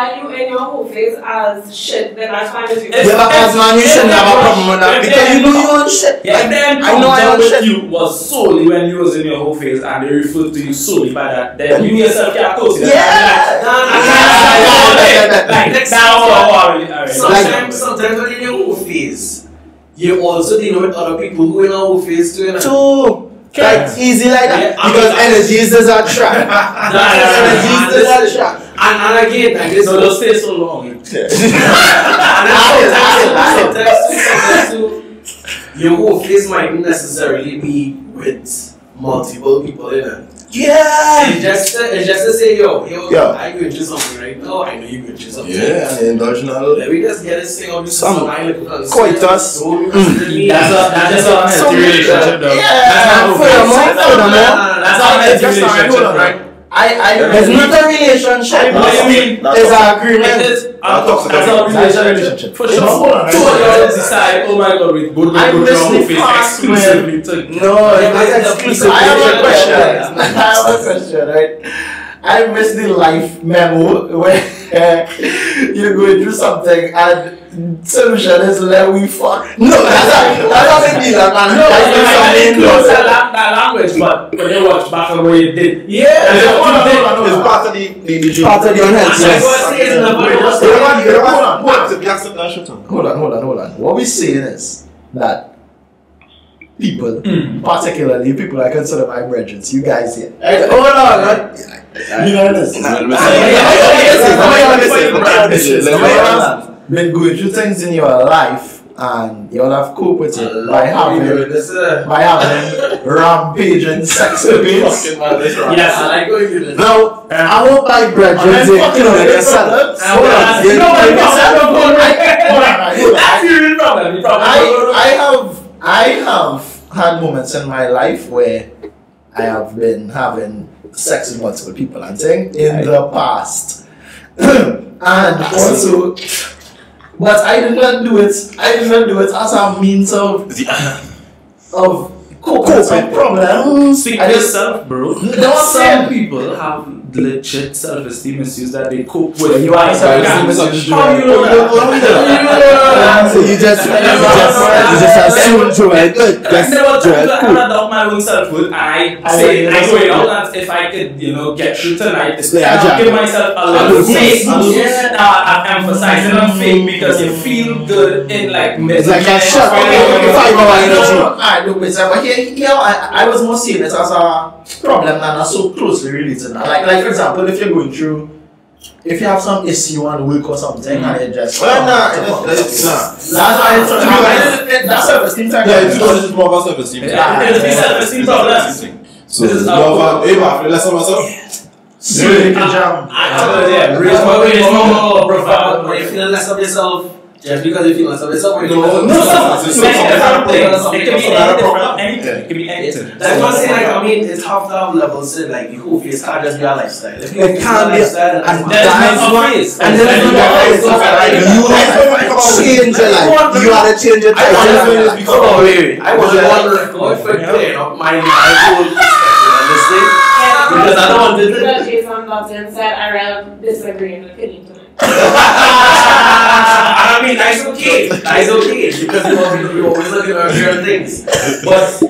to you by in your hoe phase as shit, then that's fine with you. Yeah, but as man, you shouldn't have a problem with that because you know your own shit. Yeah, Like, then I know I down own with shit. you was solely when you was in your hoe phase and they referred to you solely by that. Then you yourself can't close it. Yeah. Like, Next now, time, oh, oh, alright. Sometimes, sometimes when you're in your hoe phase, you also deal with other people who in our hoe phase too. You know? True. Like easy like that. Yeah, I mean, Because I- energy is just a trap. Nah, nah, Energy nah, is a trap. And, and again, like this, So don't stay so long. and then sometimes, sometimes, sometimes too, your hoe phase might not necessarily be with multiple people in it. Yeah. It's just, to, it's just to say, yo, yo, Yeah. I'm do something right now. I know you're do something. Yeah, and indulge in all Let me just get this thing on this Some song. I look on coitus. Don't mm. That's a, that's just a So- healthy relationship, though. Yeah. That's not Furthermore, okay. furthermore, That's not a healthy Just now, relationship, hold on, right? right? I, I, It's not a relationship. What do you mean? It's an agreement. It is. Not toxic. That's a relationship. relationship. For sure. not Two of y'all decide, oh my god, we go, go, I go, miss go, the face exclusively to No, it's not exclusive. I have a question. I have a question, right? I miss the life memo where uh, you're going through something and solution is let we fuck. No, that's a that's a big deal, man. No, That's I just I something didn't close close. that, la- that language, but when you watch back on what you did, yeah, Yeah, that's hold on, what you did. hold on, hold It's on. part of the the the Part of the unhealthy. I was saying, no, but it was Wait, saying- hold on, hold on, hold on. Accept- you accept that shit, huh? Hold on, hold on, hold on. What we're saying is that people, particularly people I consider my brethren, you guys here. Hey, Hold on, man. You know this. Well, Yeah, listen. listen, Let You me might ask. have been going through things in your life and you'll have cope with it eh? by having This is by having rampaging sex appeals. Fucking man. Yes. I like going through this. Now, I won't buy bread, And then you fucking know other yourself. problems. Hold on. You You know what know the yourself. problem is? Hold on, hold on. That's your real problem. The problem I, is- I have I have had moments in my life where I have been having sex with multiple people and thing in the past. and also but I did not do it I did not do it as a means of uh, of coping with problems. Speak I for just- yourself, bro. No, I'm Some people have legit self-esteem issues that they cope with. You are by self-esteem issues, How oh, you know oh, that? So oh, you just, you just, you just assume Joel good. I Just said, well, Joel I cool. doubt my own self-worth. I I say, I go out and if I could, you know, get through tonight, this Yeah, I'll give myself a A little little fake. boost, a little Yeah. I'm emphasizing on fake because you feel good in like It's like a shot. Yeah. Five hour No, energy. no, I do but but here, here I, I was more serious it as a problem that are so closely related. now. Like, like for example, if you're going through, if you have some issue on work or something, and it just Well, nah, Oh, it's- it's not. That's why it's so that's self-esteem type. Yeah, of it's thing. not just more about self-esteem. Yeah, it's the self-esteem problem. So, This is you our- have a, hey, man, less of myself. So you can jam. Uh, yeah, raise But my wait, raise wait, my wait, profile. When you feel less of yourself, just because you feel of yourself, or you No, no, of No, yourself, no, it's no, not- it's different things. it's not- It can be it's not anything. It can be anything. That's what I'm saying. Like, I mean, it's half down levels. So, like, you face can't just be a lifestyle. If you It can't be- lifestyle, and that's There's fine. That's no why- face. And then There's you no have face. to change your life. You gotta change your I want to say this life. because Oh, wait. I was wondering going for clearing up my whole understand? Because I don't want to. Because Jason Lawson said, I rather disagree in opinion. I mean, that's okay. That's okay because you know, we always looking at certain things, but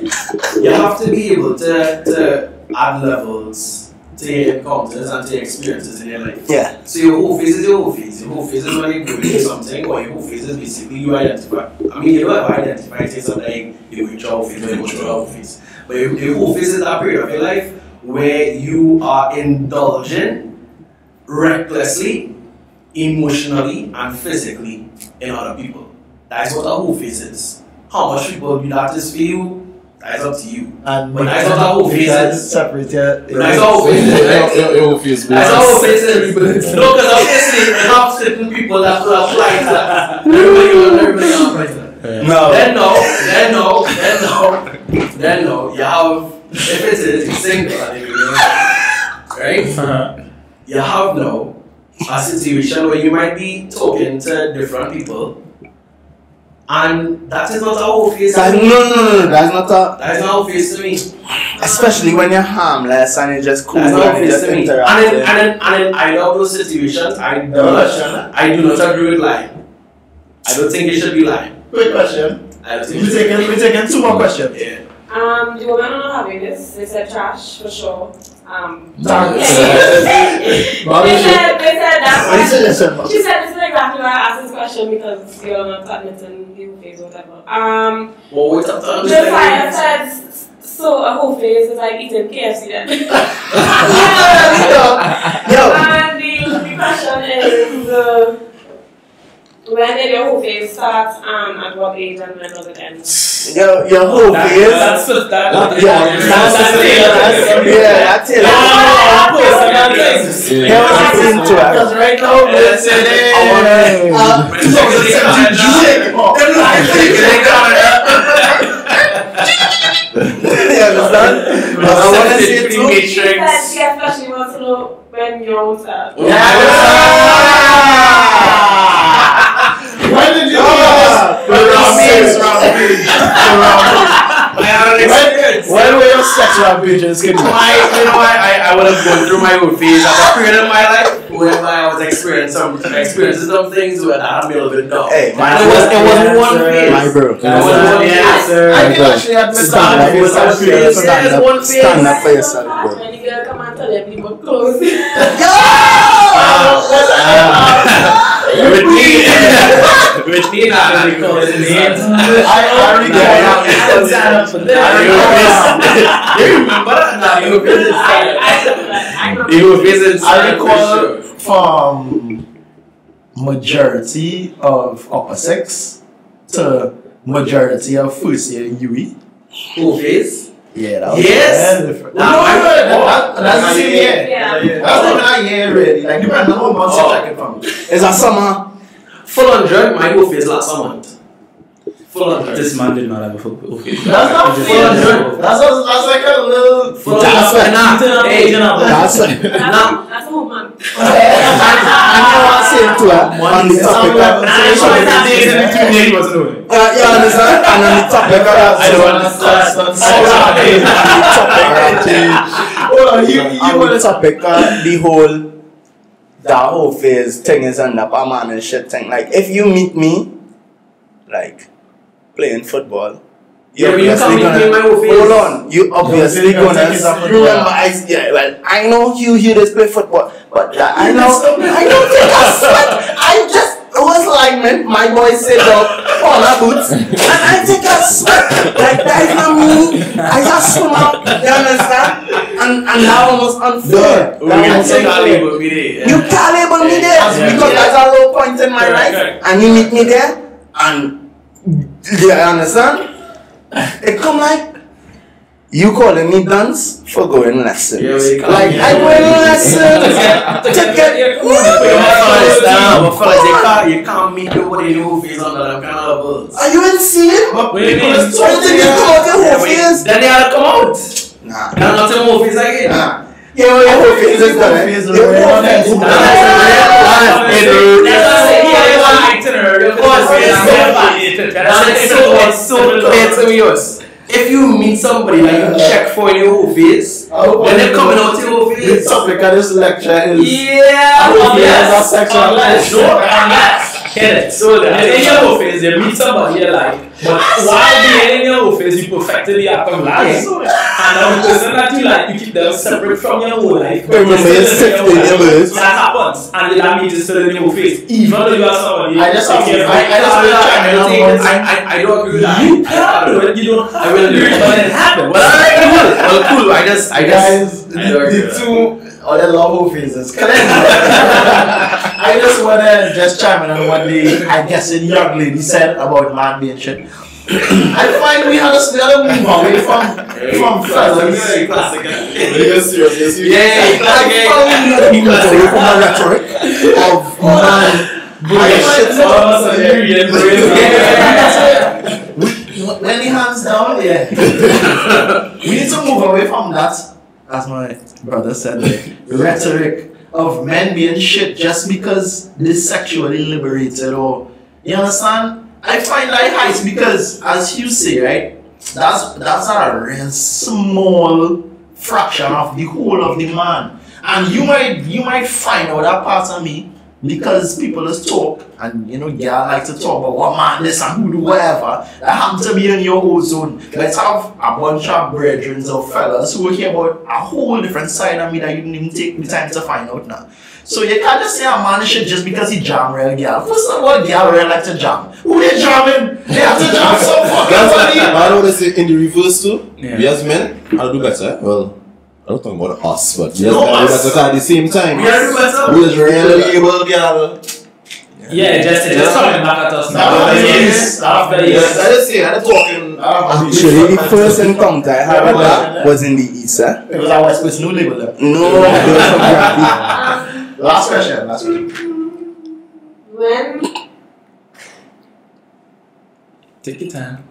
you have to be able to to add levels to your encounters and to your experiences in your life. Yeah. So your hoe phase is your hoe phase. Your hoe phase is when you're going through something, or your hoe phase is basically you identify. I mean, you don't have identify say something you go through a hoe phase, or you go through a hoe phase. But your, your hoe phase is that period of your life where you are indulging recklessly, emotionally, and physically in other people. That's what a hoe phase is. How much people do that is for you, that's up to you. And But that's not how hoe phase is. Separate your. That's how hoe phase is. right? your, your, your face That's how hoe phase is. No, because obviously you have certain people that will apply to that. Everybody will everybody will apply to that. No. Then no, then no, then no, then no. You have if it is you're single and you're you right? You have now a situation where you might be talking to different people And that is not a hoe phase That, no, no, no, no, that's not a. That is not a hoe phase to me. Especially when you're harmless and you're just cool That's not a and face just to me. And interact. then, and then, and then I love those situations. I do not, I do not agree with lying. I don't think it should be lying. Quick question. I don't think We it should taking we taking two more questions. Yeah. Um, the women are not having this. They said trash for sure. Um, Thanks. they said, they said that's What is it? She said this is exactly why I asked this question because you're not admitting the hoe phase or whatever. Um, Well, wait up to Josiah said, so a hoe phase is like eating KFC then. Yo, And the, the question is, uh, when did your hoe phase start and at what age and when does it end? yo, your whole That- face. That's that. that- Yeah, that's that's it. That's- Yeah, that's it. Yeah, personal things. Here was the thing to it. because right now, listen, Hey. uh, 2017 You understand? But I want to say too. She said she especially wants to know when your own start. When did you do this? rampage, I had an experience. When were your sex rampages? Can you I, you know, I, I, I would have gone through my own phase at a period in my life where I was experiencing some experiencing some things where I had me a little bit down. Hey, my And it was it was one phase. My bro. It was one phase. I can actually admit Stand that. up, It was stand a up, phase. stand Yes, up, one phase. stand up for yourself, bro. When the girl come and tell you people close. With me, with me. I already got. You remember? Nah, you. I. I recall from majority of upper six to majority of first year UE. Hoe phase? Yeah, that was Yes. very different. Nah, no, I- no, that, that, that's the same year. Yeah. That's not even a year really. Like depending on what months Oh. you check it from. It's a summer. Full hundred, my hoe phase last month. Full hundred. This man did not have a full okay. That's not Just- full hundred. That's that's like a little. Full That's hundred. Nah, Internal- hey, internal. That's Nah. That's, that's a whole month. And you want to say it to her on the topic of. Nah, it's So not it's that days in big, between there, he wasn't doing it. Uh, you understand? And on the topic of. I don't That's- understand. that's- Hold on, you, you on want the to topic of the whole that hoe phase thing is end up a man and shit thing. Like if you meet me like playing football, Yeah, you're but you obviously can't meet me in my whole gonna phase. hold on. You obviously you're gonna gonna take it up with remember the- I yeah well I know you hear this play football, but that, I You know. I don't think I sweat. I just it was like man, my boy said up on her boots and I think I sweat like that is not me. I just swim out, you understand? And and that one was unfair. We That can was take unfair. a label with it. You can't label me there Yeah. because Yeah. that's a low point in my Correct, life, correct. and you meet me there, and you understand? It come like you calling me dance for going lesson. Yeah, we can't- like I went lessons to get But fellas, nah, but fellas, you can't, you can't meet nobody in the hoe phase under them kind of levels. Are you insane? But Wait, people wait, is Why did you come out your Yeah, whole wait, face? Then they had to come out. Nah. And not in the hoe phase again. Nah. Yeah, well, your hoe phase is done. Eh? Face is Your red whole on face is it. done. That's what I said, yeah, you want itinerary. Of course, it's so And it's so, it's so clear to me, us. If you meet somebody and you check for in your hoe phase, when they're coming out in your whole The topic of this lecture is yeah, Hoe phase unless, of sexual unless, life. unless. Get it? So that in your phase, you meet somebody you like, but while being in your phase, you perfected the act of lying. And now the person that you like, you keep them separate from your whole life. but Remember, you're you're still in your your life. words. That happens, and that means it's still in your face, even though you are somebody. I just have to- I- I just I, will I, check it out think- once. I, I, I don't agree with that. You can't do it. You don't have I will do it. but it happens. Well, cool. Well, cool. I just, I just. guys, I don't agree the two the love hoe phases. I just wanna just chime in on what the I guess the young lady said about man being shit. I find we had to we had to move away from from fellas. Classic, classic. Are you serious? Yeah, classic. Away from the rhetoric of man I shit find- so you get brain. Yeah. We- When the hands down, yeah. we need to move away from that, as my brother said, the rhetoric of men being shit just because they're sexually liberated or you understand? I find that heights because, as you say, right, that's that's a real small fraction of the whole of the man, and you might you might find out that part of me because people just talk and you know yeah like to talk about what man this and who do whatever that happen to be in your own zone. Let's have a bunch of brethren or fellas who hear about a whole different side of me that you didn't even take the time to find out now. So you can't just say a man shit just because he jam real girl. First of all, girl real like to jam. Who they jamming? They have to jam so fucking That's funny. I don't want to say in the reverse too. Yeah. We as men, I'll do better. Well, I don't talk about us, but we No, men us. better at the same time. We are the better. We is really able, girl. Yeah, just just coming back at us now. After After years, years, after Yes, years. I just say, I'm talking. Actually, the first encounter I had with that was in the east, eh? It was our West Coast New Label. there. No, there was some graphic. Last question. Last question. When Take your time.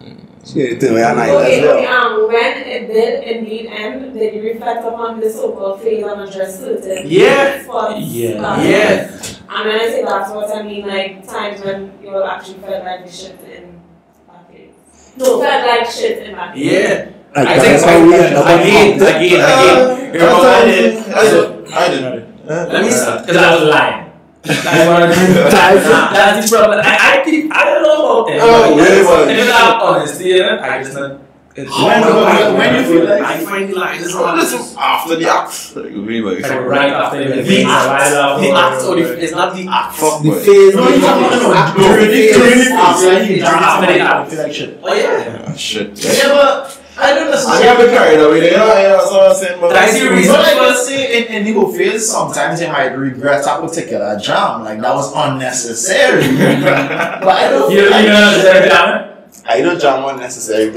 Shit, to me, and I okay, as okay, um, when it did indeed end, did you reflect upon the so-called phase and address certain Yeah. spots? Yeah. that- Yeah. And when I say that's what I mean, like times when you will actually felt like the shit in that phase. No, felt like shit in that phase. Yeah. Like, I think that's how we end up on again, again, again. You remember I did? I did. I did. Let me start. Because I was lying. I do. That's the problem. I, I keep, I don't know about it. Oh, really, man? If it's out honesty, yeah, I just not. Oh, When- when, when you feel like- I find the line is Bro, wrong. listen, after the act. Like, really, like right after the The act, right the act, or the, it's not the act. Fuck, The phase, No, you act, no, during the phase. after he After the act. like. Oh yeah. Ah, shit. Yeah, but I don't I necessarily. got been carried away there. Yeah, yeah, that's what I'm saying. but- That's the reason. But I can say in, in the hoe phase, sometimes you might regret a particular jam, like that was unnecessary. but I don't You, you feel like know, shit. jam? I don't jam unnecessary.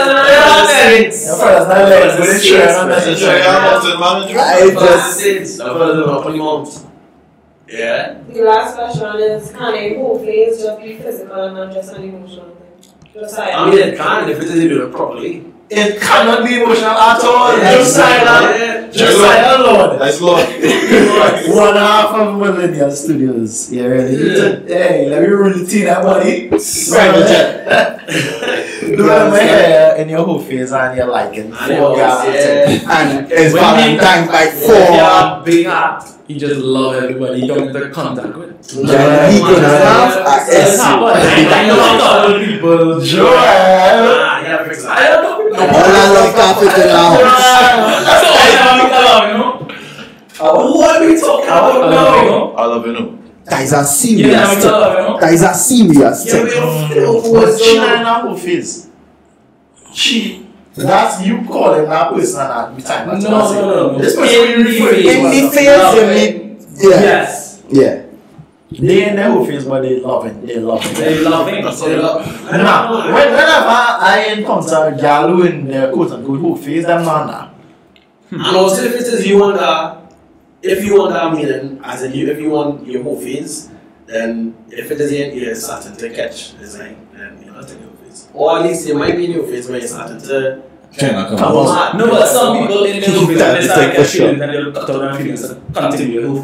Yeah, fellas, not like good insurance, unnecessary. Yeah, I'm also manager. I just, Yeah. The last question is, can a hoe phase just be physical and not just an emotional thing? Just I mean, it can if it isn't doing it properly. It cannot be emotional at all. Yeah. Just silent. Yeah. Just silent, Lord. Nice lord. One half of Millennial Studios. Yeah, really. Yeah. Hey, let me routine that money. Private jet. Do my hair in your hoe phase and you're liking And four yeah. and it's Valentine's by If four. you're big heart, you just love everybody you come into contact with. Then he gonna have a It's SU. not what I know a couple of people. Joel. Ah, yeah. I don't know. All I love carpet in the house. That's all I know, you know. What are we talking I about don't now? know. I love you, know. That is a Yeah, serious I'm thing. telling you, know. That is a serious Yeah, thing. we don't What's what's China in her hoe phase? She. That's you calling that person at the time. That's No, what I'm saying. no, no, no. This person In you the refer to face. In the as- face, you need, yeah, Yes. yeah. They in their hoe phase, but they love it. They love it. They love him. That's all up. Nah, when, whenever I encounter a gal who in their quote unquote hoe phase, them man nah. Hmm. And also, if it is you want that, if you want that meaning, as in you, if you want your hoe phase, then if it is in you're starting to catch design, then you're not in your face. Or at least it might be in your face when you're starting to China, come Come on. on. No, but some people in the hoe phase, they is start like to for get sure. feelings and they'll cut out their feelings and continue your whole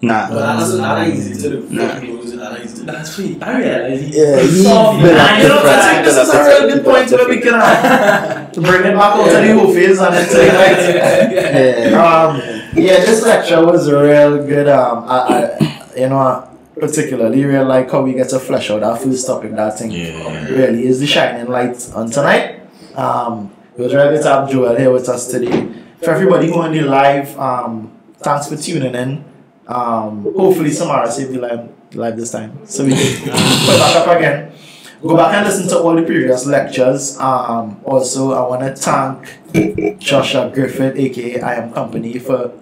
face. But Nah. that's not easy to do. Nah. It, not easy to do. That's free. I realize he- Yeah, he's he soft, built man. up You know, different I think this is a real good point where we can uh, bring it back out to the hoe phase and it's like, Yeah. um, yeah, this lecture was a real good. Um, I, I, you know, particularly real like how we get to flesh out our first topic. That thing Yeah. really is the shining light on tonight. Um, it was really good to have Joel here with us today. For everybody who on the live, um, thanks for tuning in. Um, hopefully Samara saved the live, live this time, so we can put back up again. Go back and listen to all the previous lectures. Um, also, I want to thank Joshua Griffith, aka I Am Company, for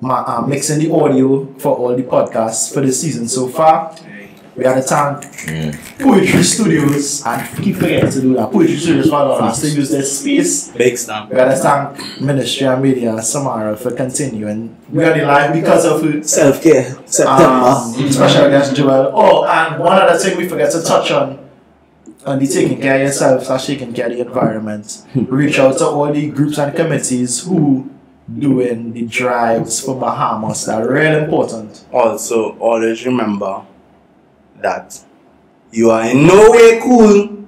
my, uh, mixing the audio for all the podcasts for this season so far. We had to thank Yeah. Poui Tree Studios, and keep forgetting to do that. Poui Tree Studios for allowing us to use their space. Big stamp. We gotta thank Ministry and Media Samara for continuing. We are the live because of. Self care. September. Um, special guest Joel. Oh, and one other thing we forget to touch on on the taking care of yourself slash taking care of the environment. Reach out to all the groups and committees who doing the drives for Bahamas that are really important. Also, always remember that you are in no way cool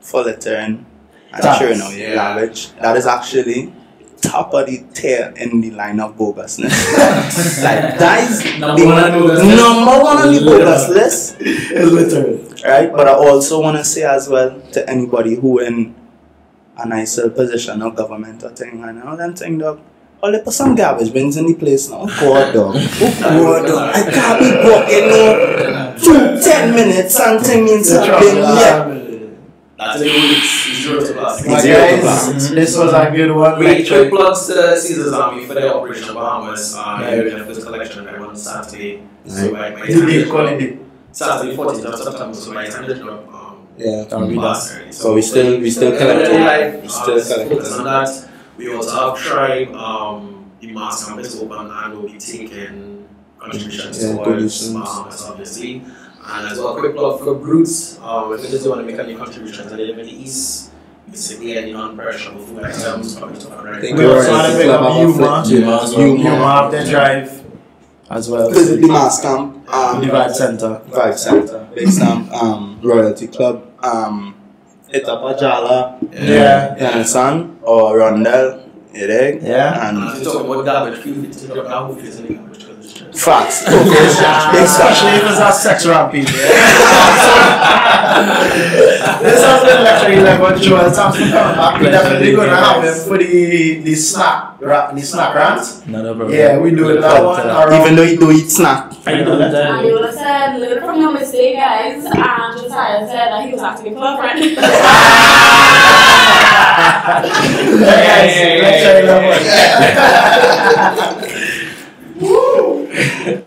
for littering and Tax. chewing out your Yeah. garbage. That is actually top of the tier in the line of bogusness. like that is Number the one on the bogus list. number one on the bogus list. It's littering. Right? But I also want to say as well to anybody who in a nice position of government or thing and all them thing dog. They put some garbage bins in the place now. God dog. Oh, God dog. I can't be walking no two, ten minutes and thing into The a trust bin. Yeah. happening. That's a good zero to plastic. My Zero guys, plastic. this was a good one. We Make sure- quick plugs to Caesar's Army for their Operation Bahamas. Uh, Yeah. they're doing a first collection every on Saturday. So by, by The time call it. Saturday 14th of September. So by the time they drop, um, Yeah. That'll be pass done. early. So we still we still We're collecting. live. We Uh, still so focus collecting. on that. We also have Tribe. Um, the mas camp is open and we'll be taking contributions Yeah, towards donations. Bahamas, obviously. And as well, a quick plug for Brutes. Um, if you just want to make any contributions, and live in the East, basically any non-perishable food items, probably to right Thank We you. also want to pick up Yuma. Yuma as well. Yuma have the drive as well. Visit the mas camp. The Um, Vibe Center. Vibe Center, Big Stamp, um, Royalty Club, um, hit up a Jala, Yeah. yeah. you understand? Or Rondell, you dig? Yeah. And oh, And if you're talking about garbage, feel free to drop down who feels in facts. Okay, Big Especially if it's a sex rampage. this has been lecture 11 Joel Thompson coming back. We're definitely going to have him for the, the snack ra- the snack rant. Not a problem. Yeah, we do that one around. Even though you do eat snack. I know that. And you would have said, learn from your mistake, guys. And Josiah said that he was acting for a friend. Hey guys, lecture 11.